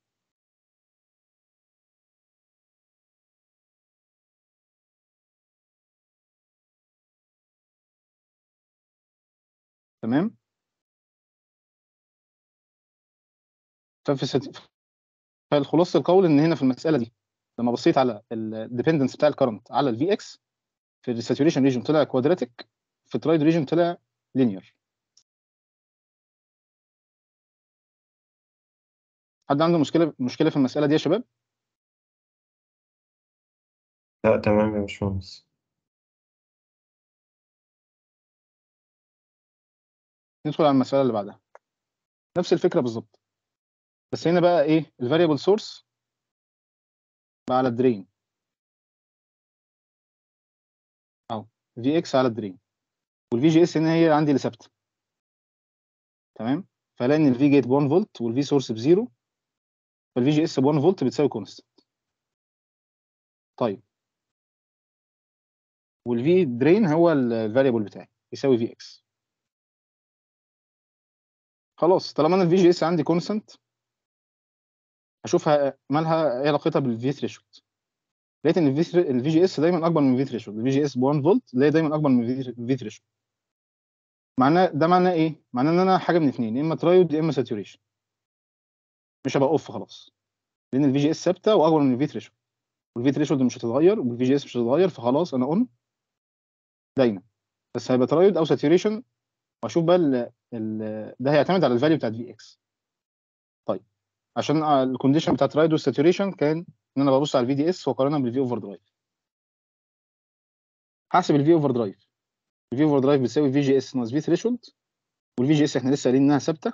تمام؟ ففي ست... فالخلاصة القول إن هنا في المسألة دي. لما بصيت على ال dependence بتاع ال current على ال VX في ال saturation region طلع quadratic في ال triode region طلع linear حد عنده مشكلة مشكلة في المسألة دي يا شباب؟ لا تمام يا باشمهندس. ندخل على المسألة اللي بعدها. نفس الفكرة بالظبط. بس هنا بقى إيه؟ ال variable source على ال drain اهو VX على الدرين والفي جي اس هنا هي عندي اللي ثابته تمام؟ فلاقي ان ال V gate ب 1 volt وال V source ب zero فال VGS ب 1 فولت بتساوي constant طيب. وال V drain هو ال variable بتاعي يساوي VX خلاص طالما أنا ال VGS عندي constant اشوفها مالها إيه علاقتها بال V threshold لقيت إن ال VGS دايما أكبر من ال V threshold ال VGS ب 1 فولت اللي هي دايما أكبر من ال V threshold معناه ده معناه إيه؟ معناه إن أنا حاجة من اثنين يا إما triode يا إما saturation. مش هبقى off خلاص. لأن ال VGS ثابتة وأكبر من ال V threshold وال V threshold مش هتتغير وال VGS مش هتتغير فخلاص أنا on دايما. بس هيبقى triode أو saturation وأشوف بقى ال ال ده هيعتمد على ال value بتاعت VX. طيب. عشان ال condition بتاعت triode وال saturation كان إن أنا ببص على ال VDS وأقارنها بال V overdrive هحسب ال V overdrive ال V overdrive بتساوي VGS ناقص V threshold وال VGS إحنا لسه قايلين إنها ثابتة.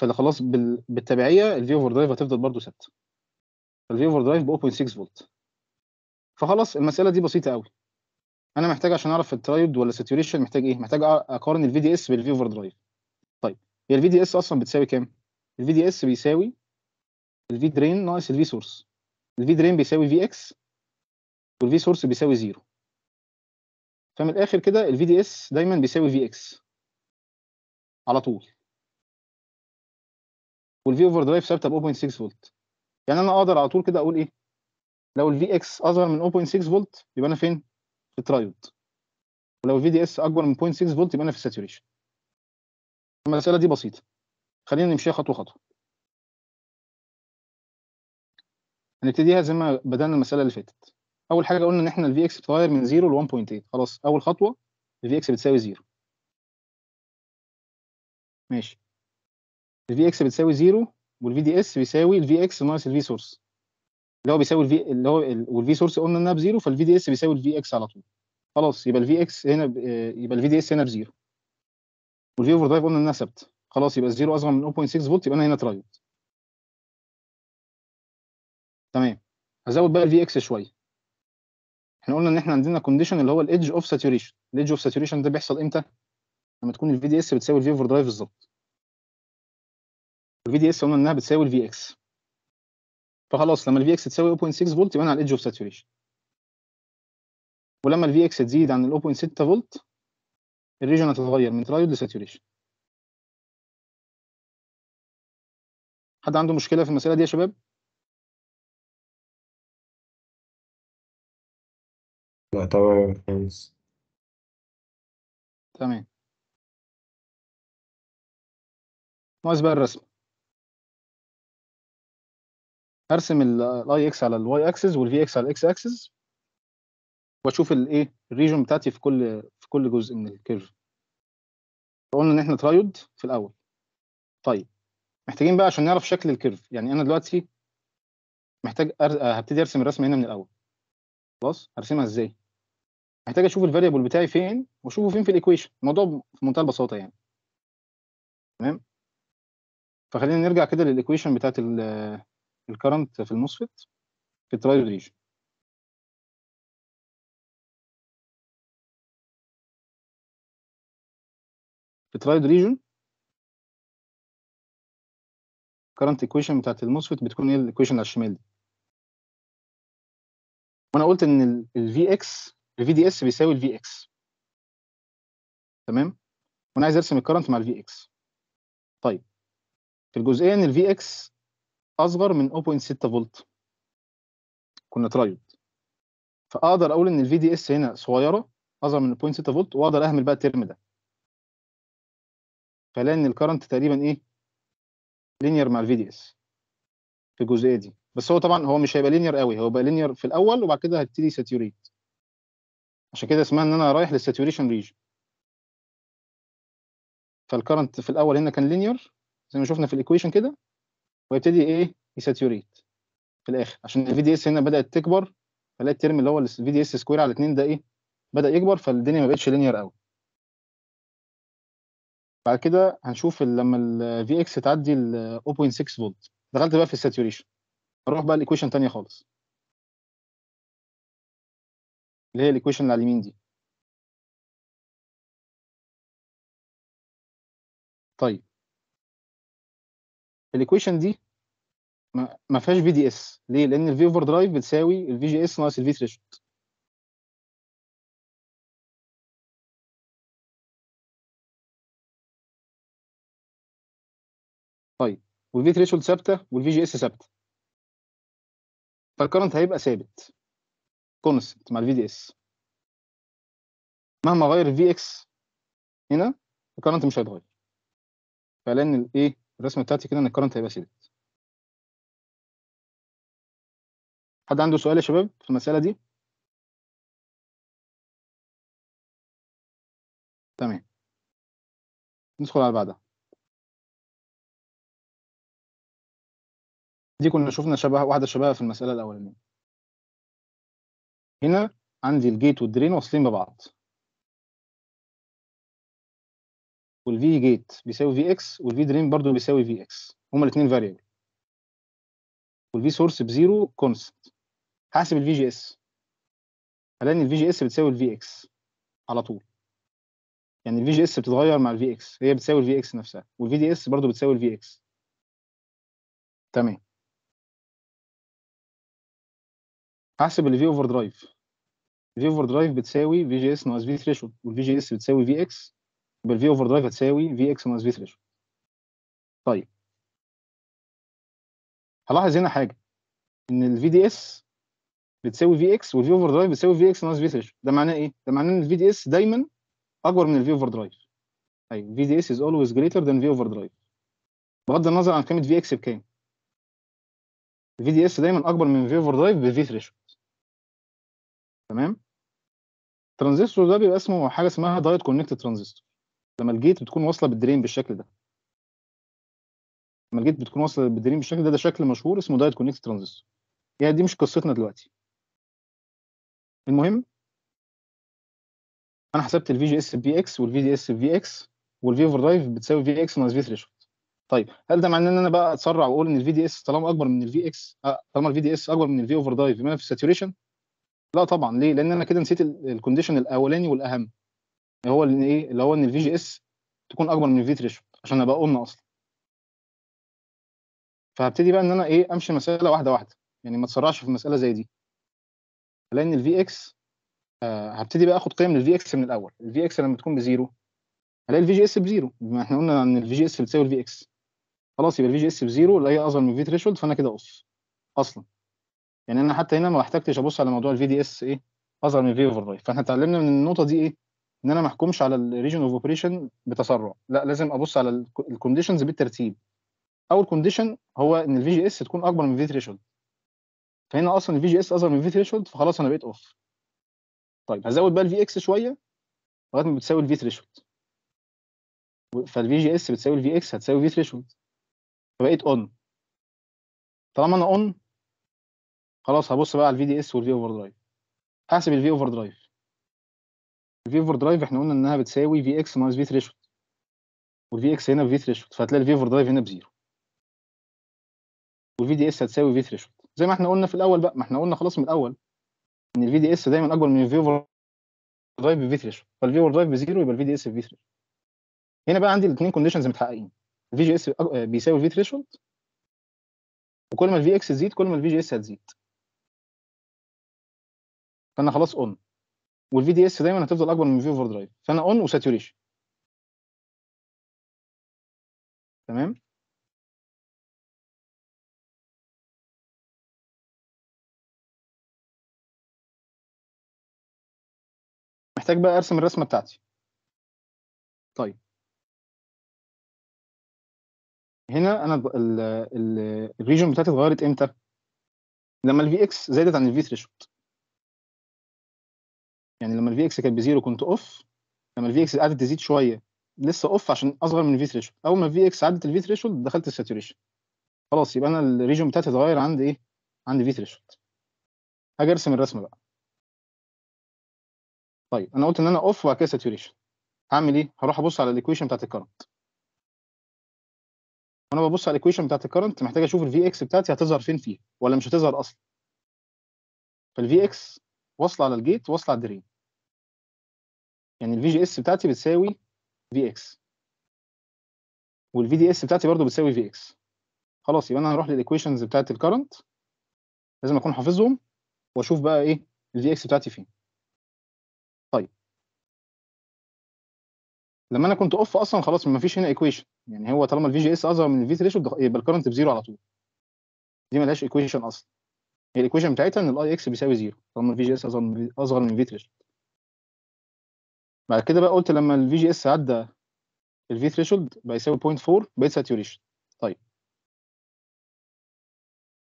فاللي خلاص بال... بالتبعية ال V overdrive هتفضل برضه ثابتة. ال V overdrive ب 0.6 فولت فخلاص المسألة دي بسيطة قوي أنا محتاج عشان أعرف ال triode ولا saturation محتاج إيه؟ محتاج أقارن ال VDS بال V overdrive طيب هي ال VDS أصلا بتساوي كام؟ ال VDS بيساوي ال V drain ناقص ال V source ال V drain بيساوي VX وال V source بيساوي zero فمن الآخر كده ال VDS دايما بيساوي VX على طول. وال V overdrive ثابتة ب 0.6 فولت يعني أنا أقدر على طول كده أقول إيه؟ لو ال VX أصغر من 0.6 فولت يبقى أنا فين؟ في ال triode ولو ال VDS أكبر من 0.6 فولت يبقى أنا في ال saturation المساله دي بسيطة. خلينا نمشيها خطوة خطوة. هنبتديها زي ما بدأنا المسألة اللي فاتت. أول حاجة قلنا إن إحنا ال VX بتتغير من 0 ل 1.8 خلاص أول خطوة ال VX بتساوي 0 ماشي. ال VX بتساوي 0 وال VDS بيساوي ال VX ناقص ال V source اللي هو بيساوي ال V اللي هو وال V source قلنا إنها ب zero فال VDS بيساوي ال VX على طول. خلاص يبقى ال VX هنا ب... يبقى ال VDS هنا ب zero. وال V overdrive قلنا إنها ثابتة. خلاص يبقى ال zero أصغر من 0.6 فولت يبقى أنا هنا triode تمام. هزود بقى ال VX شوية. إحنا قلنا إن إحنا عندنا condition اللي هو ال edge of saturation ال edge of saturation ده بيحصل إمتى؟ لما تكون ال VDS بتساوي ال V overdrive بالظبط. ال VDS قلنا إنها بتساوي ال VX فخلاص لما ال VX تساوي 0.6 فولت يبقى أنا على ال edge of saturation ولما ال VX تزيد عن ال 0.6 فولت ال region هتتغير من triode ل saturation حد عنده مشكلة في المسألة دي يا شباب؟ لا تمام يا باشمهندس تمام. ناقص بقى الرسم. هرسم الاي إكس على الواي اكسس والفي إكس على الاكس اكسس وأشوف الايه ال region بتاعتي في كل في كل جزء من ال curve قلنا إن إحنا triode في الأول. طيب. محتاجين بقى عشان نعرف شكل ال curve. يعني أنا دلوقتي محتاج أر... هبتدي أرسم الرسمة هنا من الأول. خلاص؟ هرسمها إزاي؟ محتاج أشوف ال variable بتاعي فين وأشوفه فين في ال equation الموضوع في منتهى البساطة يعني. تمام؟ فخلينا نرجع كده لل equation بتاعت ال current في ال MOSFET في ال triode region في ال triode region current equation بتاعت ال MOSFET بتكون هي ال equation على الشمال دي؟ وأنا قلت إن ال VX ال VDS بيساوي ال VX تمام؟ وأنا عايز أرسم ال current مع ال VX طيب. في الجزئية إن ال VX أصغر من 0.6 فولت. كنا triode فأقدر أقول إن ال VDS هنا صغيرة أصغر من 0.6 فولت وأقدر أهمل بقى ال term ده. فلاقي ان ال current تقريبا إيه؟ linear مع ال VDS في الجزئيه دي. بس هو طبعا هو مش هيبقى linear قوي هو بقى linear في الأول وبعد كده هيبتدي saturate عشان كده اسمها إن أنا رايح لل saturation region فال current في الأول هنا كان linear زي ما شفنا في ال equation كده ويبتدي إيه؟ ي saturate في الآخر. عشان ال VDS هنا بدأت تكبر فلاقي ال term اللي هو ال VDS square على 2 ده إيه؟ بدأ يكبر فالدنيا ما بقتش linear قوي. بعد كده هنشوف لما ال VX تعدي ال 0.6 فولت دخلت بقى في ال saturation. أروح بقى ال equation ثانية خالص. اللي هي ال equation اللي على اليمين دي. طيب. ال equation دي ما فيهاش VDS ليه؟ لأن ال V overdrive بتساوي ال VGS ناقص ال V threshold طيب وال V threshold ثابتة وال VGS ثابتة. فال current هيبقى ثابت. constant مع ال VDS. مهما غير ال VX هنا ال current مش هيتغير. فلأن الايه الرسمة بتاعتي كده إن ال current هيبقى ثابت. حد عنده سؤال يا شباب في المسألة دي؟ تمام. ندخل على بعدها. دي كنا شفنا شبه واحدة شبهها في المسألة الأولانية. هنا عندي ال gate وال drain واصلين ببعض. وال V gate بيساوي VX وال V drain برضو بيساوي VX هما الاثنين variable وال V source ب zero constant هحسب ال VGS هلاقي ال VGS بتساوي ال VX على طول. يعني ال VGS بتتغير مع ال VX هي بتساوي ال VX نفسها. وال VDS برضو بتساوي ال VX تمام. هحسب ال V overdrive ال V overdrive بتساوي VGS ناقص V threshold وال VGS بتساوي VX يبقى ال V overdrive هتساوي VX ناقص V threshold طيب. هلاحظ هنا حاجة. إن ال VDS بتساوي VX وال V overdrive بتساوي VX ناقص V threshold ده معناه إيه؟ ده معناه إن ال VDS دايما أكبر من ال V overdrive أيوه VDS is always greater than V overdrive بغض النظر عن قيمة VX بكام. ال VDS دايما أكبر من V overdrive ب V threshold تمام؟ الترانزستور ده بيبقى اسمه حاجة اسمها diode connected transistor. لما ال gate بتكون واصلة بال drain بالشكل ده. لما ال gate بتكون واصلة بال drain بالشكل ده ده شكل مشهور اسمه diode connected transistor. يعني دي مش قصتنا دلوقتي. المهم أنا حسبت ال VGS ب VX وال VDS ب VX وال V overdrive بتساوي VX ناقص V threshold طيب هل ده معناه إن أنا بقى أتسرع وأقول إن ال VDS طالما أكبر من ال VX طالما ال VDS أكبر من ال V overdrive أنا في ال saturation لا طبعا. ليه؟ لأن أنا كده نسيت ال condition الأولاني والأهم. اللي هو اللي إيه؟ اللي هو إن ال VGS تكون أكبر من ال V threshold عشان أبقى on أصلا. فهبتدي بقى إن أنا إيه؟ أمشي مساله واحدة واحدة. يعني ما اتسرعش في مسألة زي دي. لأن ال VX آه هبتدي بقى أخد قيم لل VX من الأول. ال VX لما تكون ب zero هلاقي ال VGS ب zero. بما إحنا قلنا إن ال VGS بتساوي ال VX خلاص يبقى ال VGS ب zero اللي هي أصغر من ال V threshold فأنا كده off أصلا. يعني أنا حتى هنا ما احتجتش أبص على موضوع ال VDS إيه أصغر من ال V overdrive فإحنا اتعلمنا من النقطة دي إيه إن أنا ما أحكمش على ال region of operation بتسرع. لا لازم أبص على ال conditions بالترتيب. أول condition هو إن ال VGS تكون أكبر من ال V threshold فهنا أصلا ال VGS أصغر من ال V threshold فخلاص أنا بقيت off طيب هزود بقى ال VX شوية لغاية ما بتساوي ال V threshold فال VGS بتساوي ال VX هتساوي V threshold فبقيت on طالما أنا on خلاص هبص بقى على ال VDS وال V overdrive. هحسب ال V overdrive. ال V overdrive إحنا قلنا إنها بتساوي VX ناقص V threshold. وال VX هنا ب V threshold فهتلاقي ال V overdrive هنا ب zero. وال VDS هتساوي V threshold. زي ما إحنا قلنا في الأول بقى ما إحنا قلنا خلاص من الأول إن ال VDS دايما أكبر من ال V overdrive ب V threshold. فال V overdrive ب zero يبقى ال VDS ب V threshold. هنا بقى عندي الاثنين conditions متحققين. ال VGS بيساوي ال V threshold وكل ما ال VX تزيد كل ما ال VGS هتزيد. فانا خلاص on وال VDS دايما هتفضل أكبر من ال V overdrive فأنا on و saturation. تمام؟ محتاج بقى أرسم الرسمة بتاعتي. طيب. هنا أنا ال region بتاعتي اتغيرت إمتى؟ لما ال VX زادت عن ال V threshold يعني لما ال VX كانت ب zero كنت off لما ال VX قعدت تزيد شوية لسه off عشان أصغر من ال V threshold أول ما ال VX عدت ال V threshold دخلت ال saturation خلاص يبقى أنا ال region بتاعتي اتغير عند إيه؟ عند V threshold هاجي أرسم الرسمة بقى. طيب أنا قلت إن أنا off وبعد كده saturation هعمل إيه؟ هروح أبص على ال equation بتاعت ال current وأنا ببص على ال equation بتاعت ال current محتاج أشوف ال VX بتاعتي هتظهر فين فيها ولا مش هتظهر أصلا. فال VX واصلة على ال gate واصلة على ال drain يعني ال VGS بتاعتي بتساوي VX وال VDS بتاعتي برضو بتساوي VX خلاص يبقى أنا هروح لل equations بتاعت ال current لازم أكون حافظهم وأشوف بقى إيه ال VX بتاعتي فين. طيب. لما أنا كنت off أصلا خلاص ما فيش هنا equation يعني هو طالما ال VGS أصغر من ال V threshold يبقى ال current ب zero على طول. دي ملهاش equation أصلا. هي ال equation بتاعتها إن ال IX بيساوي zero طالما ال VGS أصغر من ال V threshold بعد كده بقى قلت لما ال VGS عدى ال V threshold بقى يساوي 0.4 بقت saturation طيب.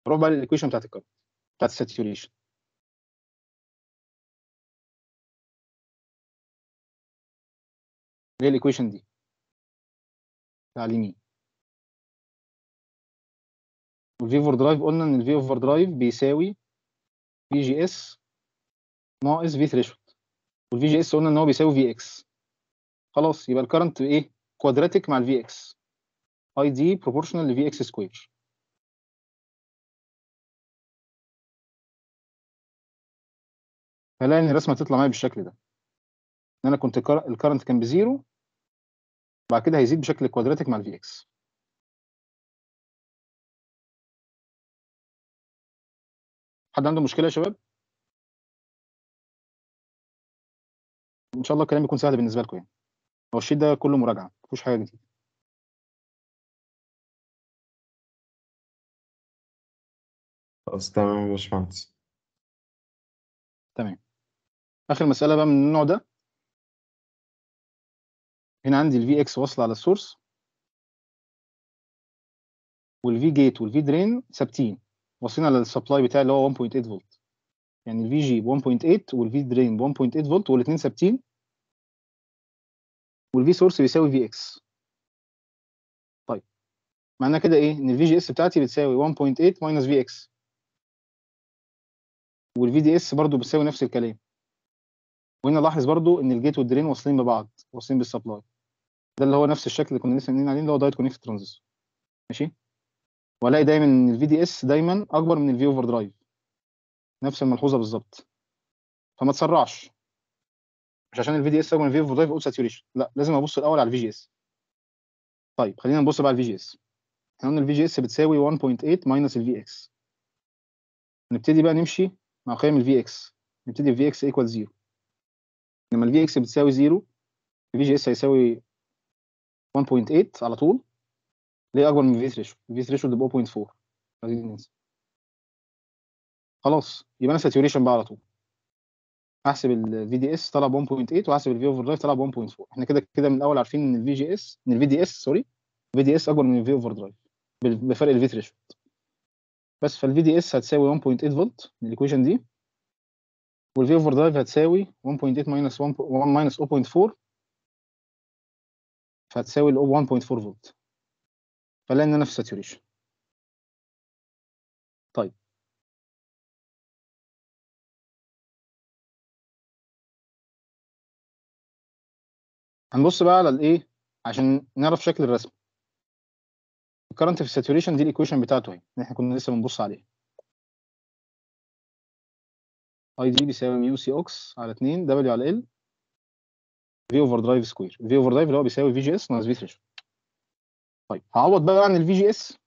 نروح بقى لل equation بتاعت ال current بتاعت ال saturation اللي ال equation دي. على اليمين وال V overdrive قلنا إن ال V overdrive بيساوي VGS ناقص V threshold وال VGS قلنا إن هو بيساوي VX خلاص يبقى ال current إيه؟ quadratic مع ال VX ID proportional ل VX square هلاقي إن الرسمة تطلع معايا بالشكل ده. إن أنا كنت ال current كان ب zero بعد كده هيزيد بشكل quadratic مع ال VX حد عنده مشكلة يا شباب؟ إن شاء الله الكلام يكون سهل بالنسبة لكم يعني. هو ال sheet ده كله مراجعة ما فيهوش حاجة جديدة. خلاص تمام يا باشمهندس. تمام. آخر مسألة بقى من النوع ده. هنا عندي ال VX واصلة على ال source وال V gate وال V drain ثابتين. واصلين على ال supply بتاعي اللي هو 1.8 فولت يعني ال VG ب 1.8 وال V drain ب 1.8 فولت والاثنين ثابتين. وال V source بيساوي VX. طيب. معنى كده إيه؟ إن ال VGS بتاعتي بتساوي 1.8 minus VX. وال VDS برضو بتساوي نفس الكلام. وهنا لاحظ برضو إن ال gate وال drain واصلين ببعض واصلين بال supply. ده اللي هو نفس الشكل اللي كنا لسه قايلين عليه اللي هو diode connected ترانزستور ماشي؟ وألاقي دايما إن ال VDS دايما أكبر من ال V overdrive. نفس الملحوظة بالظبط. فما تسرعش. مش عشان ال VDS من ال V overdrive أقول saturation لا لازم ابص الأول على ال VGS طيب خلينا نبص بقى على ال VGS إحنا قلنا ال VGS بتساوي 1.8 minus ال VX نبتدي بقى نمشي مع قيم ال VX نبتدي ال VX equal 0 لما ال VX بتساوي 0 ال VGS هيساوي 1.8 على طول ليه اكبر من V threshold ال V threshold ب 0.4 عايزين ننسى خلاص يبقى أنا saturation بقى على طول هحسب ال VDS طلع ب 1.8 وهحسب ال V overdrive طلع ب 1.4 إحنا كده كده من الأول عارفين إن ال VGS إن ال VDS sorry ال VDS أكبر من ال V overdrive بفرق ال V threshold بس فال VDS هتساوي 1.8 فولت ال equation دي وال V overdrive هتساوي 1.8 minus 1 minus 0.4 فهتساوي ال 1.4 فولت. فلاقي ان أنا في saturation هنبص بقى على الإيه؟ عشان نعرف شكل الرسم. ال current في ال saturation دي ال equation بتاعته أهي اللي إحنا كنا لسه بنبص عليها. ID بيساوي mu Cox على 2 W على L V overdrive square V overdrive اللي هو بيساوي VGS ناقص V threshold طيب هعوض بقى عن ال VGS بال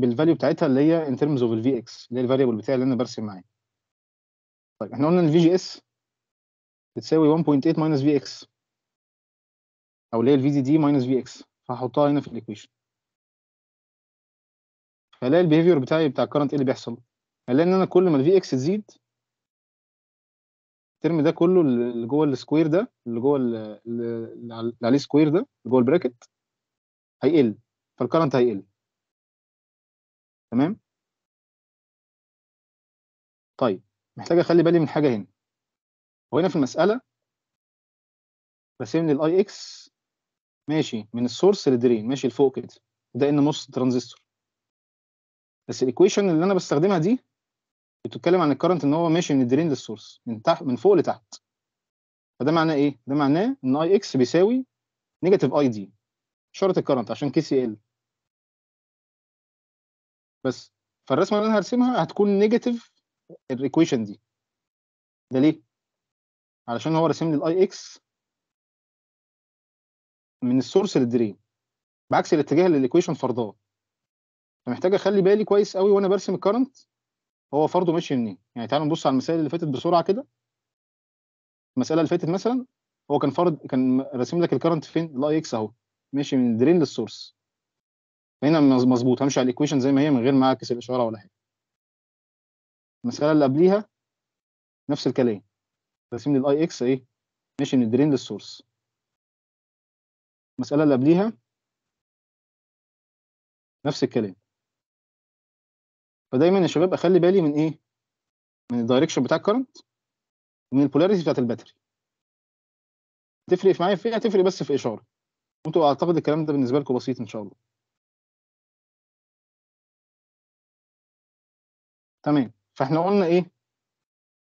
value بتاعتها اللي هي in terms of ال VX اللي هي ال variable بتاعي اللي أنا برسم معاه. طيب إحنا قلنا ان ال VGS بتساوي 1.8 minus VX أو اللي هي ال VDD minus VX فهحطها هنا في ال equation فالاقي ال behavior بتاعي بتاع ال current إيه اللي بيحصل. هلاقي إن أنا كل ما ال VX تزيد ال term ده كله اللي جوه ال square ده اللي جوه اللي عليه square ده اللي جوه ال bracket هيقل. فال current هيقل. تمام؟ طيب محتاج أخلي بالي من حاجة هنا. وهنا في المسألة راسم لي ال IX ماشي من ال source لل drain ماشي لفوق كده. ده NMOS ترانزستور. بس ال equation اللي أنا بستخدمها دي بتتكلم عن ال current إن هو ماشي من ال drain لل source من تحت من فوق لتحت. فده معناه إيه؟ ده معناه إن IX بيساوي negative ID اشاره ال current عشان KCL بس فالرسمة اللي أنا هرسمها هتكون negative ال equation دي. ده ليه؟ علشان هو راسم لي ال IX من ال source لل drain بعكس الاتجاه اللي ال equation فرضاه فمحتاج أخلي بالي كويس قوي وأنا برسم ال current هو فرضه ماشي منين؟ يعني تعالوا نبص على المسائل اللي فاتت بسرعة كده. المسألة اللي فاتت مثلا هو كان فرض كان راسم لك ال current فين؟ ال IX أهو ماشي من ال drain لل source. هنا مظبوط همشي على ال equation زي ما هي من غير ما أعكس الإشارة ولا حاجة. المسألة اللي قبليها نفس الكلام. راسم لي ال IX إيه؟ ماشي من ال drain لل source. المسألة اللي قبليها نفس الكلام. فدايما يا شباب أخلي بالي من إيه؟ من ال direction بتاع ال current ومن ال polarity بتاعت ال battery تفرق معايا في إيه؟ هتفرق بس في إشارة. وأنتوا أعتقد الكلام ده بالنسبة لكم بسيط إن شاء الله. تمام. فإحنا قلنا إيه؟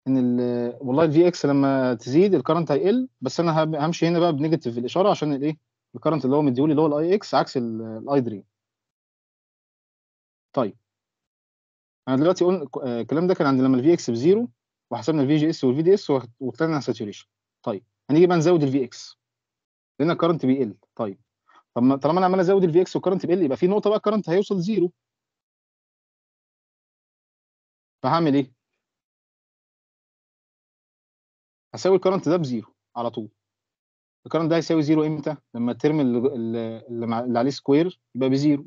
إن ال والله ال VX لما تزيد ال current هيقل بس أنا همشي هنا بقى ب negative الإشارة عشان الايه ال current اللي هو مديهولي اللي هو ال IX عكس ال I drain طيب. أنا دلوقتي قلنا آه، الكلام ده كان عند لما ال VX ب zero وحسبنا ال VGS وال VDS وطلعنا saturation طيب. هنيجي بقى نزود ال VX لأن ال current بيقل. طيب. طب ما- طالما أنا عمال أزود ال VX وال current بيقل يبقى في نقطة بقى ال current هيوصل ل zero فهعمل إيه؟ هساوي ال current ده ب zero على طول. ال current ده هيساوي zero إمتى؟ لما ال term اللي, عليه square يبقى ب zero.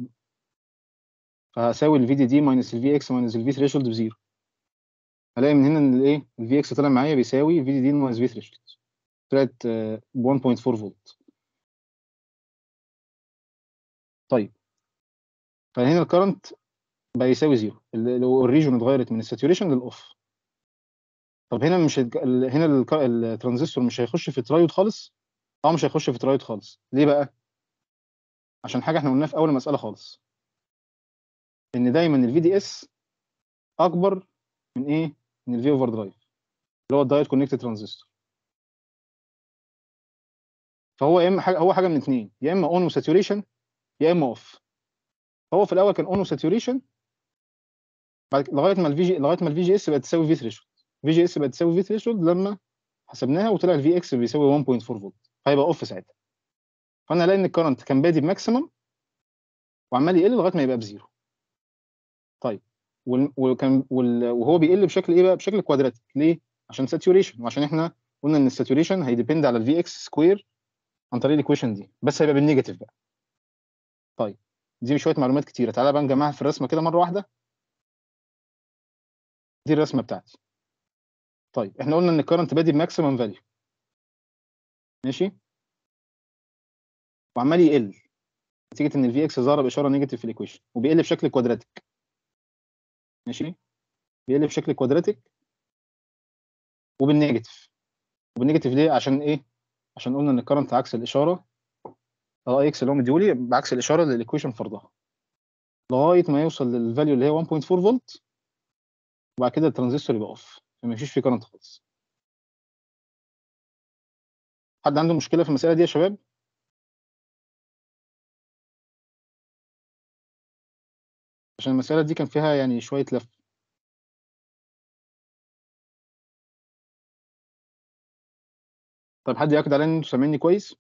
فهساوي ال VDD minus ال VX minus ال V threshold ب zero. هلاقي من هنا إن الايه ال VX طلع معايا بيساوي VDD minus V threshold طلعت آه، ب 1.4 فولت طيب. فهنا ال current بقى يساوي zero. ال region اتغيرت من ال saturation لل off طب هنا مش ال- هنا الترانزستور مش هيخش في triode خالص؟ آه مش هيخش في triode خالص. ليه بقى؟ عشان حاجة إحنا قلناها في أول المسألة خالص. إن دايما ال VDS أكبر من إيه؟ من ال V overdrive اللي هو ال diode connected ترانزستور فهو يا إما حاجة هو حاجة من اثنين يا إما on و saturation يا إما off هو في الأول كان on و saturation لغاية ما ال VG لغاية ما ال VGS بقت تساوي V threshold VGS بقت تساوي V threshold لما حسبناها وطلع ال VX بيساوي 1.4 فولت هيبقى off ساعتها. فأنا الاقي إن ال current كان بادي ب maximum وعمال يقل لغاية ما يبقى ب zero. طيب وكان وهو بيقل بشكل إيه بقى؟ بشكل quadratic ليه؟ عشان saturation وعشان إحنا قلنا إن ال saturation هي depend على ال VX square عن طريق ال equation دي. بس هيبقى بال negative بقى. طيب دي شوية معلومات كتيرة. تعالى بقى نجمعها في الرسمة كده مرة واحدة. دي الرسمة بتاعتي. طيب إحنا قلنا إن ال current بادي ب maximum value ماشي؟ وعمال يقل. نتيجة إن ال Vx ظهر بإشارة negative في ال equation وبيقل بشكل quadratic ماشي؟ بيقل بشكل quadratic وبال negative وبال negative ليه؟ عشان إيه؟ عشان قلنا إن ال current عكس الإشارة. آه X اللي هو مديهولي بعكس الإشارة اللي ال equation فرضها. لغاية ما يوصل لل value اللي هي 1.4 فولت وبعد كده الترانزستور يبقى off فما يمشيش فيه current خالص. حد عنده مشكلة في المسألة دي يا شباب؟ عشان المسألة دي كان فيها يعني شوية لف. طيب حد ياكد عليا إن أنتوا سامعيني كويس؟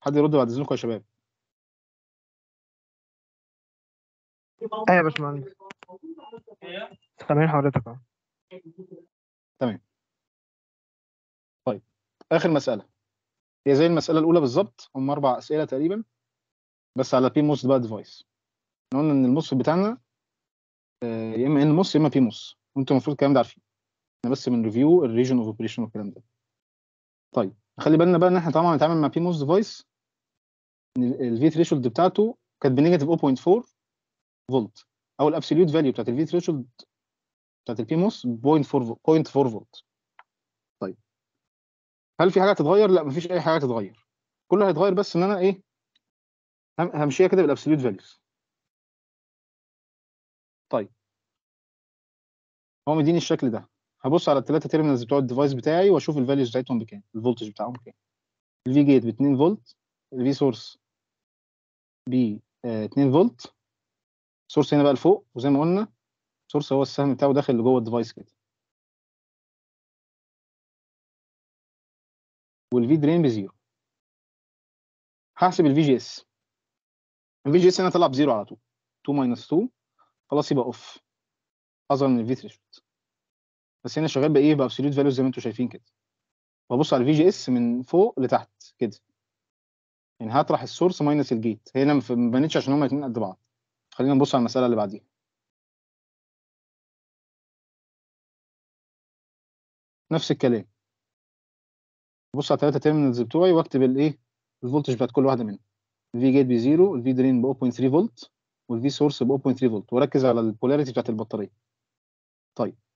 حد يرد بعد إذنكم يا شباب. أيوه يا باشمهندس. سامعين حضرتك أهو. آخر مسألة. هي زي المسألة الأولى بالظبط هم أربع أسئلة تقريبا بس على PMOS بقى device إحنا قلنا إن ال MOS بتاعنا آه، يا إما NMOS يا إما PMOS. وأنتوا المفروض الكلام ده عارفين. إحنا بس من review ال region of operation والكلام ده. طيب خلي بالنا بقى إن إحنا طبعا هنتعامل مع PMOS device ال V threshold بتاعته كانت ب negative 0.4 فولت أو ال absolute value بتاعت ال V threshold بتاعت ال PMOS 0.4 فولت طيب. هل في حاجة تتغير لا مفيش أي حاجة تتغير كل اللي هيتغير بس إن أنا إيه هم- همشيها كده بال absolute values طيب. هو مديني الشكل ده. هبص على الثلاثه terminals بتوع ال device بتاعي وأشوف ال values بتاعتهم بكام ال voltage بتاعهم كام ال V gate ب 2 فولت ال V source ب 2 volt. source هنا بقى لفوق وزي ما قلنا سورس هو السهم بتاعه داخل لجوه ال device كده. وال V drain بزيرو. هحسب ال VGS ال VGS هنا طلع بزيرو على طول 2 minus 2 خلاص يبقى off اصغر من ال V threshold بس هنا شغال بإيه؟ ب absolute value زي ما أنتم شايفين كده. ببص على ال VGS من فوق لتحت كده. يعني هطرح ال source minus ال gate. هنا ما بانتش عشان هما الاثنين قد بعض. خلينا نبص على المسألة اللي بعديها. نفس الكلام. بص على الثلاثه terminals بتوعي واكتب الايه ال voltage بتاعت كل واحدة منهم. ال V gate بزيرو ال V drain ب 0.3 فولت وال V source ب 0.3 فولت وركز على ال polarity بتاعت البطارية. طيب.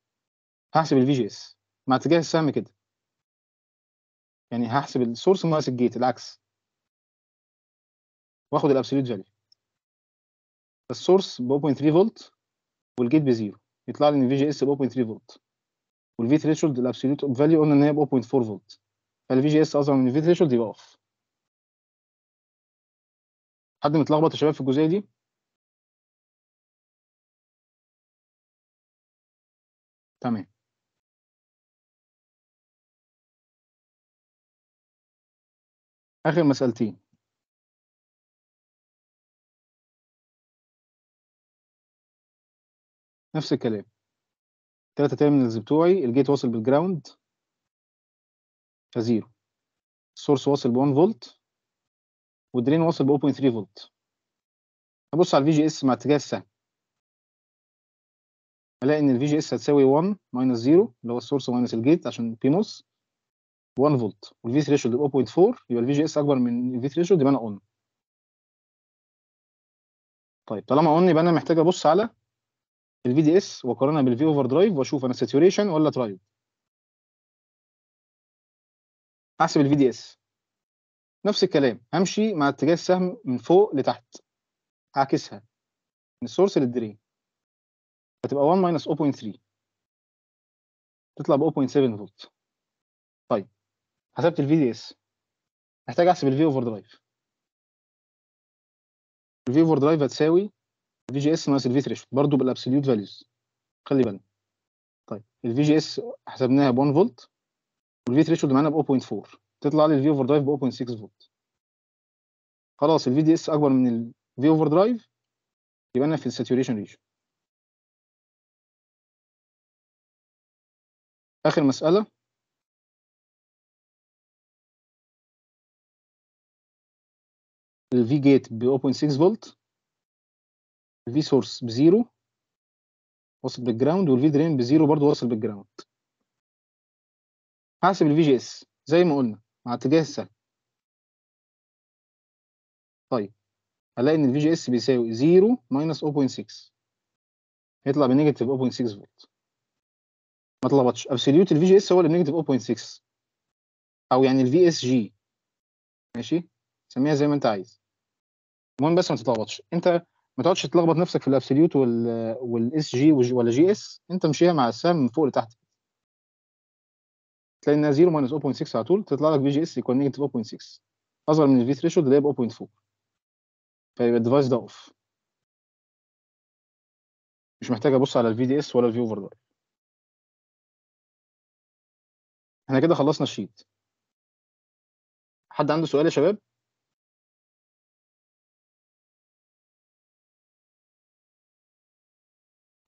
هحسب ال VGS مع اتجاه السهم كده. يعني هحسب ال source ناقص ال gate العكس. واخد ال absolute value ال source ب 0.3 volt وال gate بزيرو. يطلع لي إن ال VGS ب 0.3 فولت. وال V threshold ال absolute value قلنا إن هي ب 0.4 فولت. فال VGS اصغر من ال V threshold يبقى off حد متلخبط يا شباب في الجزئية دي؟ تمام. آخر مسألتين. نفس الكلام. الثلاثة terminals بتوعي ال gate واصل بال ground فزيرو. ال source واصل ب 1 volt. وال drain واصل ب 0.3 فولت. ابص على ال VGS مع اتجاه السهم ألاقي إن ال VGS هتساوي 1 minus 0 اللي هو ال source minus ال gate عشان PMOS. 1 volt وال V threshold 0.4 يبقى ال VGS أكبر من ال V threshold يبقى أنا on طيب طالما on يبقى أنا محتاج أبص على ال VDS وأقارنها بال V overdrive وأشوف أنا saturation ولا triode أحسب ال VDS نفس الكلام همشي مع اتجاه السهم من فوق لتحت هعكسها من ال source لل drain هتبقى 1 minus 0.3 تطلع ب 0.7 فولت. طيب. حسبت ال VDS محتاج احسب ال V overdrive ال V overdrive هتساوي ال VGS ناقص ال V threshold برضه بال absolute values خلي بالك. طيب ال VGS حسبناها ب 1 volt وال V threshold معانا ب 0.4 تطلع لي ال V overdrive ب 0.6 فولت. خلاص ال VDS أكبر من ال V overdrive يبقى أنا في ال saturation region آخر مسألة. ال V gate ب 0.6 فولت ال V source بزيرو واصل بال ground وال V drain بزيرو برضه واصل بال ground هحسب ال VGS زي ما قلنا مع اتجاه السهم طيب هلاقي إن ال VGS بيساوي 0 minus 0.6 هيطلع ب negative 0.6 فولت ما تلخبطش absolute ال VGS هو اللي ب negative 0.6 أو يعني SG ماشي؟ سميها زي ما أنت عايز. المهم بس ما تتلخبطش. انت ما تقعدش تلخبط نفسك في ال absolute وال وال SG ولا GS انت مشيها مع السهم من فوق لتحت. تلاقي انها 0 minus 0.6 على طول تطلع لك VGS يكون negative 0.6 أصغر من ال V threshold اللي هي ب 0.4 فيبقى ال device ده off مش محتاج أبص على ال VDS ولا ال V over إحنا كده خلصنا ال sheet. حد عنده سؤال يا شباب؟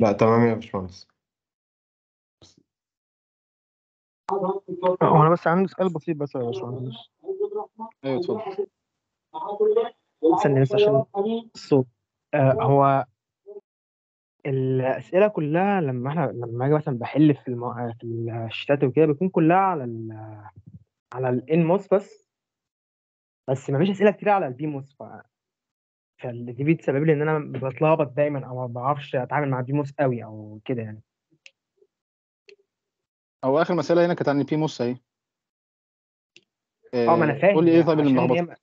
لا تمام يا باشمهندس. هو أنا بس عندي سؤال بسيط بس يا باشمهندس. أيوه اتفضل. استنى بس عشان الصوت. آه هو الأسئلة كلها لما إحنا لما أجي مثلا بحل في المو... في الشتات وكده بيكون كلها على ال على الان موس بس. بس ما فيش أسئلة كتير على البي موس فدي بتسبب لي إن أنا بتلخبط دايما أو ما بعرفش أتعامل مع موس قوي أو كده يعني. أو آخر مسألة هنا كانت عن موس أهي. آه ما أنا فاهم قول لي إيه هي طيب اللي عشان هي ملخبطك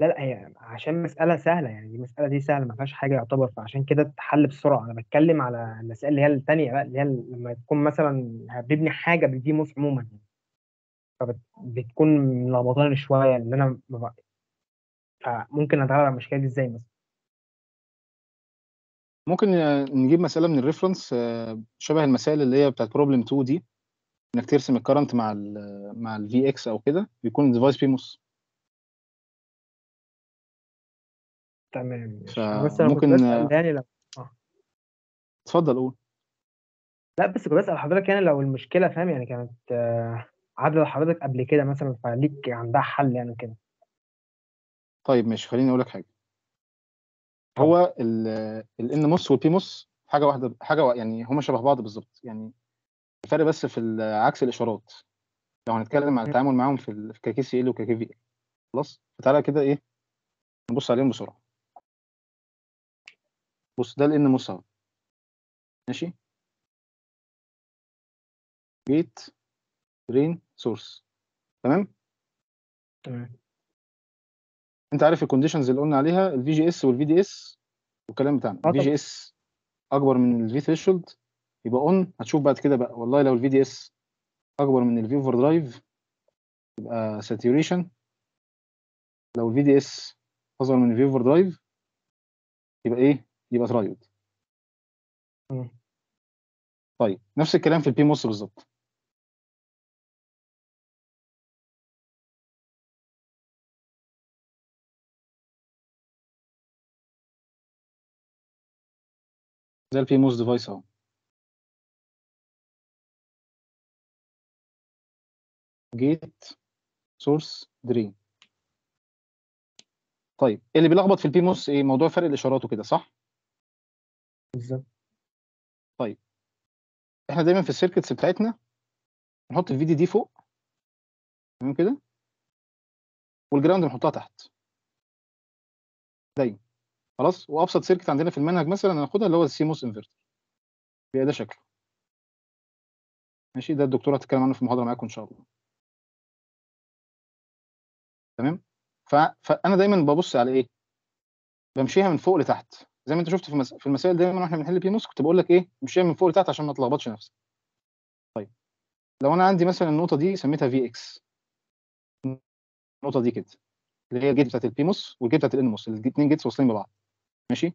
لا لا هي عشان مسألة سهلة يعني دي المسألة دي سهلة ما فيهاش حاجة يعتبر فعشان كده تتحل بسرعة. أنا بتكلم على المسائل اللي هي التانية بقى اللي هي لما تكون مثلا ببني حاجة موس عموما. يعني فبتكون ملخبطاني شوية إن أنا ما فممكن أتغلب على المشكلة دي إزاي مثلا؟ ممكن آه، نجيب مسألة من ال reference آه، شبه المسائل اللي هي بتاعت problem 2 دي إنك ترسم ال current مع ال مع ال VX أو كده بيكون ال device PMOS تمام بس أنا فممكن بسأل يعني لو اتفضل قول. لا بس كنت بسأل حضرتك يعني لو المشكلة فاهم يعني كانت آه، عدد حضرتك قبل كده مثلا فليك عندها حل يعني كده. طيب ماشي خليني أقول لك حاجة. هو ال NMOS وال PMOS حاجة واحدة حاجة يعني هما شبه بعض بالظبط يعني الفرق بس في عكس الإشارات. لو هنتكلم عن. التعامل معاهم في ك KCL وك KVL خلاص؟ فتعالى كده إيه نبص عليهم بسرعة. بص ده ال NMOS أهو. ماشي؟ gate drain source تمام؟ تمام. انت عارف ال conditions اللي قلنا عليها ال VGS وال VDS والكلام بتاعنا. ال VGS أكبر من ال V threshold يبقى on هتشوف بعد كده بقى والله لو ال VDS أكبر من ال V overdrive يبقى saturation لو ال VDS أصغر من ال V overdrive يبقى إيه؟ يبقى triode. طيب نفس الكلام في ال PMOS بالظبط. زي ال PMOS device اهو. gate source drain طيب اللي بيلخبط في ال PMOS إيه؟ موضوع فرق الاشارات وكده صح؟ بالظبط. إحنا دايما في ال circuits بتاعتنا نحط ال VDD فوق. تمام كده؟ وال ground نحطها تحت. دايما. خلاص وأبسط circuit عندنا في المنهج مثلا هناخدها اللي هو ال CMOS inverter بيبقى ده شكله. ماشي ده الدكتوره هتتكلم عنه في المحاضرة معاكم إن شاء الله. تمام؟ ف... فأنا دايما ببص على إيه؟ بمشيها من فوق لتحت. زي ما أنت شفت في, مس... في المسائل دايما وإحنا بنحل PMOS كنت بقول لك إيه؟ مشيها من فوق لتحت عشان ما تلخبطش نفسك. طيب لو أنا عندي مثلا النقطة دي سميتها VX. النقطة دي كده اللي هي ال gate بتاعت ال PMOS وال gate بتاعت ال NMOS الاثنين gates واصلين ببعض. ماشي؟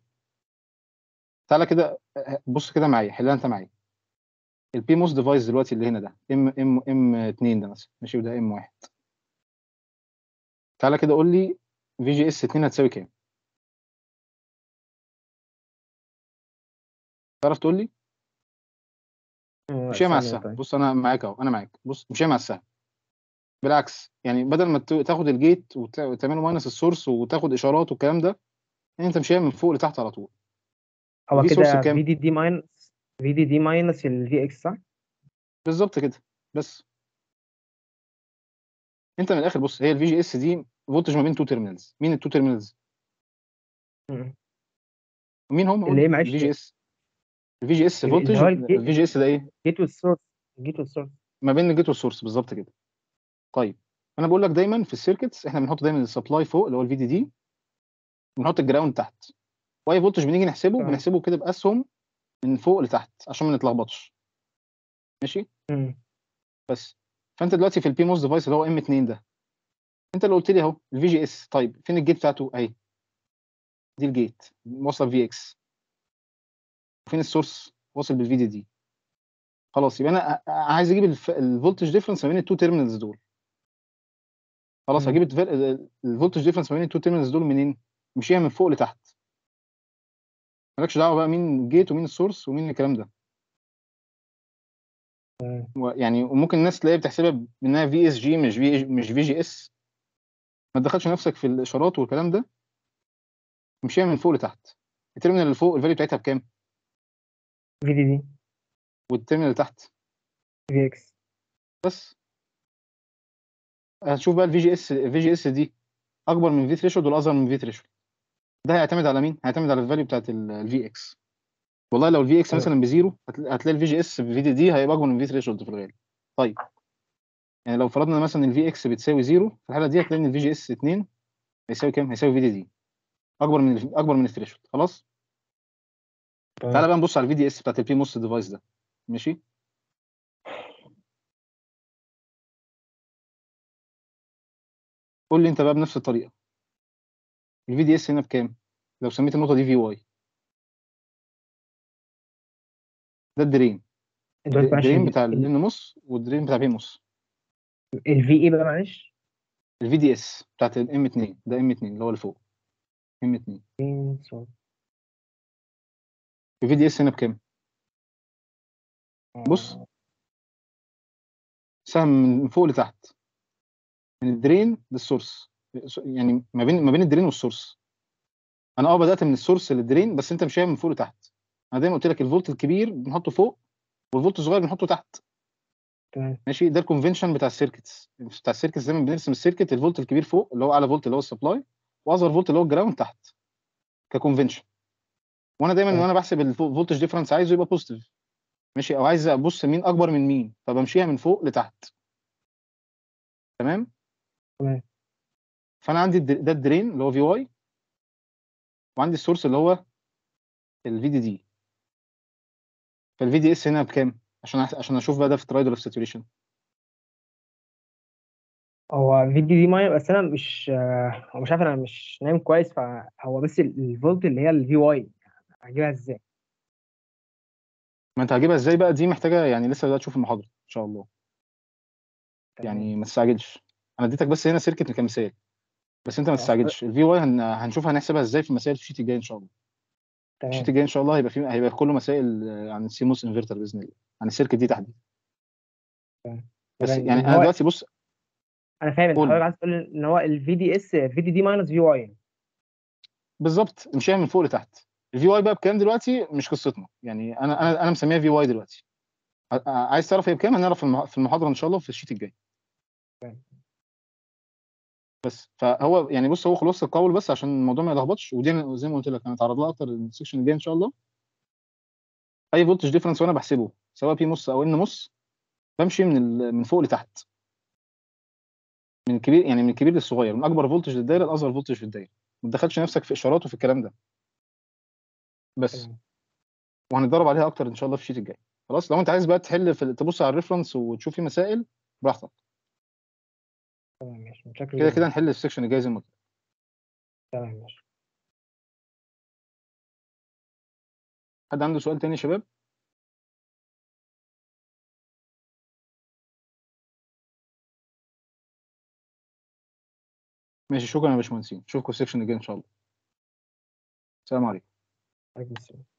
تعالى كده بص كده معايا حلها انت معايا. ال PMOS device دلوقتي اللي هنا ده M M M 2 ده مثلا ماشي؟ وده M 1 تعالى كده قول لي VGS 2 هتساوي كام؟ تعرف تقول لي؟ آه، مشيها مع السهم. طيب. بص أنا معاك أهو أنا معاك. بص مشيها مع السهم. بالعكس يعني بدل ما تاخد ال gate وت- وتعمله minus ال source وتاخد إشارات والكلام ده انت مشيها من فوق لتحت على طول. هو كده V DD minus VDD minus ال VX صح؟ بالظبط كده بس. انت من الآخر بص هي ال VGS دي voltage ما بين two terminals مين ال two terminals. مين هم؟ اللي إيه معلش ال VGS ال VGS voltage ال VGS ده إيه؟ ال gate وال source الجيت والسورس ما بين الجيت والسورس بالظبط كده. طيب أنا بقول لك دايما في ال circuits إحنا بنحط دايما ال supply فوق اللي هو ال VDD ونحط ال ground تحت. واي voltage بنيجي نحسبه تمام. بنحسبه كده بأسهم من فوق لتحت عشان ما نتلخبطش. ماشي؟ م. بس. فأنت دلوقتي في ال PMOS device اللي هو M 2 ده. أنت اللي قلت لي أهو ال VGS طيب فين ال gate بتاعته؟ أهي. دي ال gate موصل VX وفين ال source واصل بال VDD خلاص يبقى أنا عايز أجيب ال V- ال voltage difference ما بين ال two terminals دول. خلاص. هجيب ال voltage difference ما بين ال two terminals دول منين؟ مشيها من فوق لتحت. مالكش دعوة بقى مين ال gate ومين ال source ومين الكلام ده. يعني وممكن الناس تلاقيها بتحسبها بإنها VSG مش في مش VGS ما تدخلش نفسك في الإشارات والكلام ده. مشيها من فوق لتحت. ال terminal اللي فوق ال value بتاعتها بكام؟ VDD وال terminal اللي تحت؟ VX بس. هتشوف بقى ال VGS ال VGS دي أكبر من V threshold ولا أصغر من V threshold ده هيعتمد على مين؟ هيعتمد على ال value بتاعت ال VX والله لو ال VX مثلا ب zero هتلا- هتلاقي ال VGS VDD هيبقى أكبر من V threshold في الغالب. طيب. يعني لو فرضنا مثلا ال VX بتساوي zero في الحالة دي هتلاقي إن ال VGS 2 هيساوي كام؟ هيساوي VD. D أكبر من أكبر من ال threshold خلاص؟ تعالى بقى نبص على ال VDS بتاعت ال PMOS device ده. ماشي؟ قول لي أنت بقى بنفس الطريقة. ال VDS هنا بكام؟ لو سميت النقطة دي VY ده ال drain ال drain بتاع ال N MOS وال drain بتاع PMOS ال V إيه بقى معلش؟ ال VDS بتاعت ال M 2 ده M 2 اللي هو اللي فوق. M 2 اتنين. صفر. ال VDS هنا بكام؟ بص. سهم من فوق لتحت. من ال drain لل source. يعني ما بين ما بين ال drain وال source. أنا آه بدأت من ال source لل drain بس أنت مش من فوق لتحت. أنا دايما قلت لك الفولت الكبير بنحطه فوق والفولت الصغير بنحطه تحت. تمام. ماشي؟ ده ال convention بتاع ال circuits بتاع ال circuits دايما بنرسم ال circuit الفولت الكبير فوق اللي هو أعلى فولت اللي هو ال supply وأصغر فولت اللي هو ال ground تحت ك convention وأنا دايما. وأنا بحسب ال voltage difference عايزه يبقى positive ماشي؟ أو عايز أبص مين أكبر من مين فبمشيها من فوق لتحت. تمام؟ تمام. فأنا عندي ده ال drain اللي هو VY وعندي ال source اللي هو ال VDD فال VDS هنا بكام؟ عشان عشان أشوف بقى ده في triode او saturation هو VDD minus بس أنا مش آه، هو مش عارف أنا مش نايم كويس فهو بس ال- الفولت اللي هي ال VY هجيبها إزاي؟ ما أنت هجيبها إزاي بقى؟ دي محتاجة يعني لسه بدات تشوف المحاضرة إن شاء الله. يعني ما تستعجلش. أنا اديتك بس هنا circuit كمثال بس انت ما آه. تستعجلش. ال VY هن... هنشوف هنحسبها إزاي في المسائل في ال sheet الجاي إن شاء الله. تمام. ال sheet الجاي إن شاء الله هيبقى فيه هيبقى كله مسائل عن ال CMOS inverter بإذن الله عن ال circuit دي تحديدا. بس. يعني أنا دلوقتي بص أنا فاهم. أنت. حضرتك عايز تقول إن هو الفي دي اس في دي دي ماينس في واي بالظبط. امشيها من فوق لتحت. ال VY بقى بكام دلوقتي؟ مش قصتنا. يعني أنا أنا أنا مسميها VY دلوقتي. عايز تعرف هي بكام؟ هنعرف في المح- في المحاضرة إن شاء الله في ال sheet الجاي. بس. فهو يعني بص هو خلاص الرول بس عشان الموضوع ما يلخبطش ودي زي ما قلت لك هنتعرض لها أكتر ال section الجاي إن شاء الله. أي voltage difference وأنا بحسبه سواء PMOS أو NMOS بمشي من من فوق لتحت. من الكبير يعني من الكبير للصغير من أكبر voltage للدايرة لأصغر voltage في الدايره ما تدخلش نفسك في إشارات وفي الكلام ده. بس. وهنتدرب عليها أكتر إن شاء الله في ال sheet الجاي. خلاص لو أنت عايز بقى تحل في تبص على ال reference وتشوف في مسائل براحتك. تمام ماشي. متشكر كده. كده نحل ال section الجاي زي ما تمام ماشي. حد عنده سؤال تاني يا شباب؟ ماشي شكرا يا باشمهندسين. اشوفكم السكشن الجاي إن شاء الله. السلام عليكم. عليكم السلام.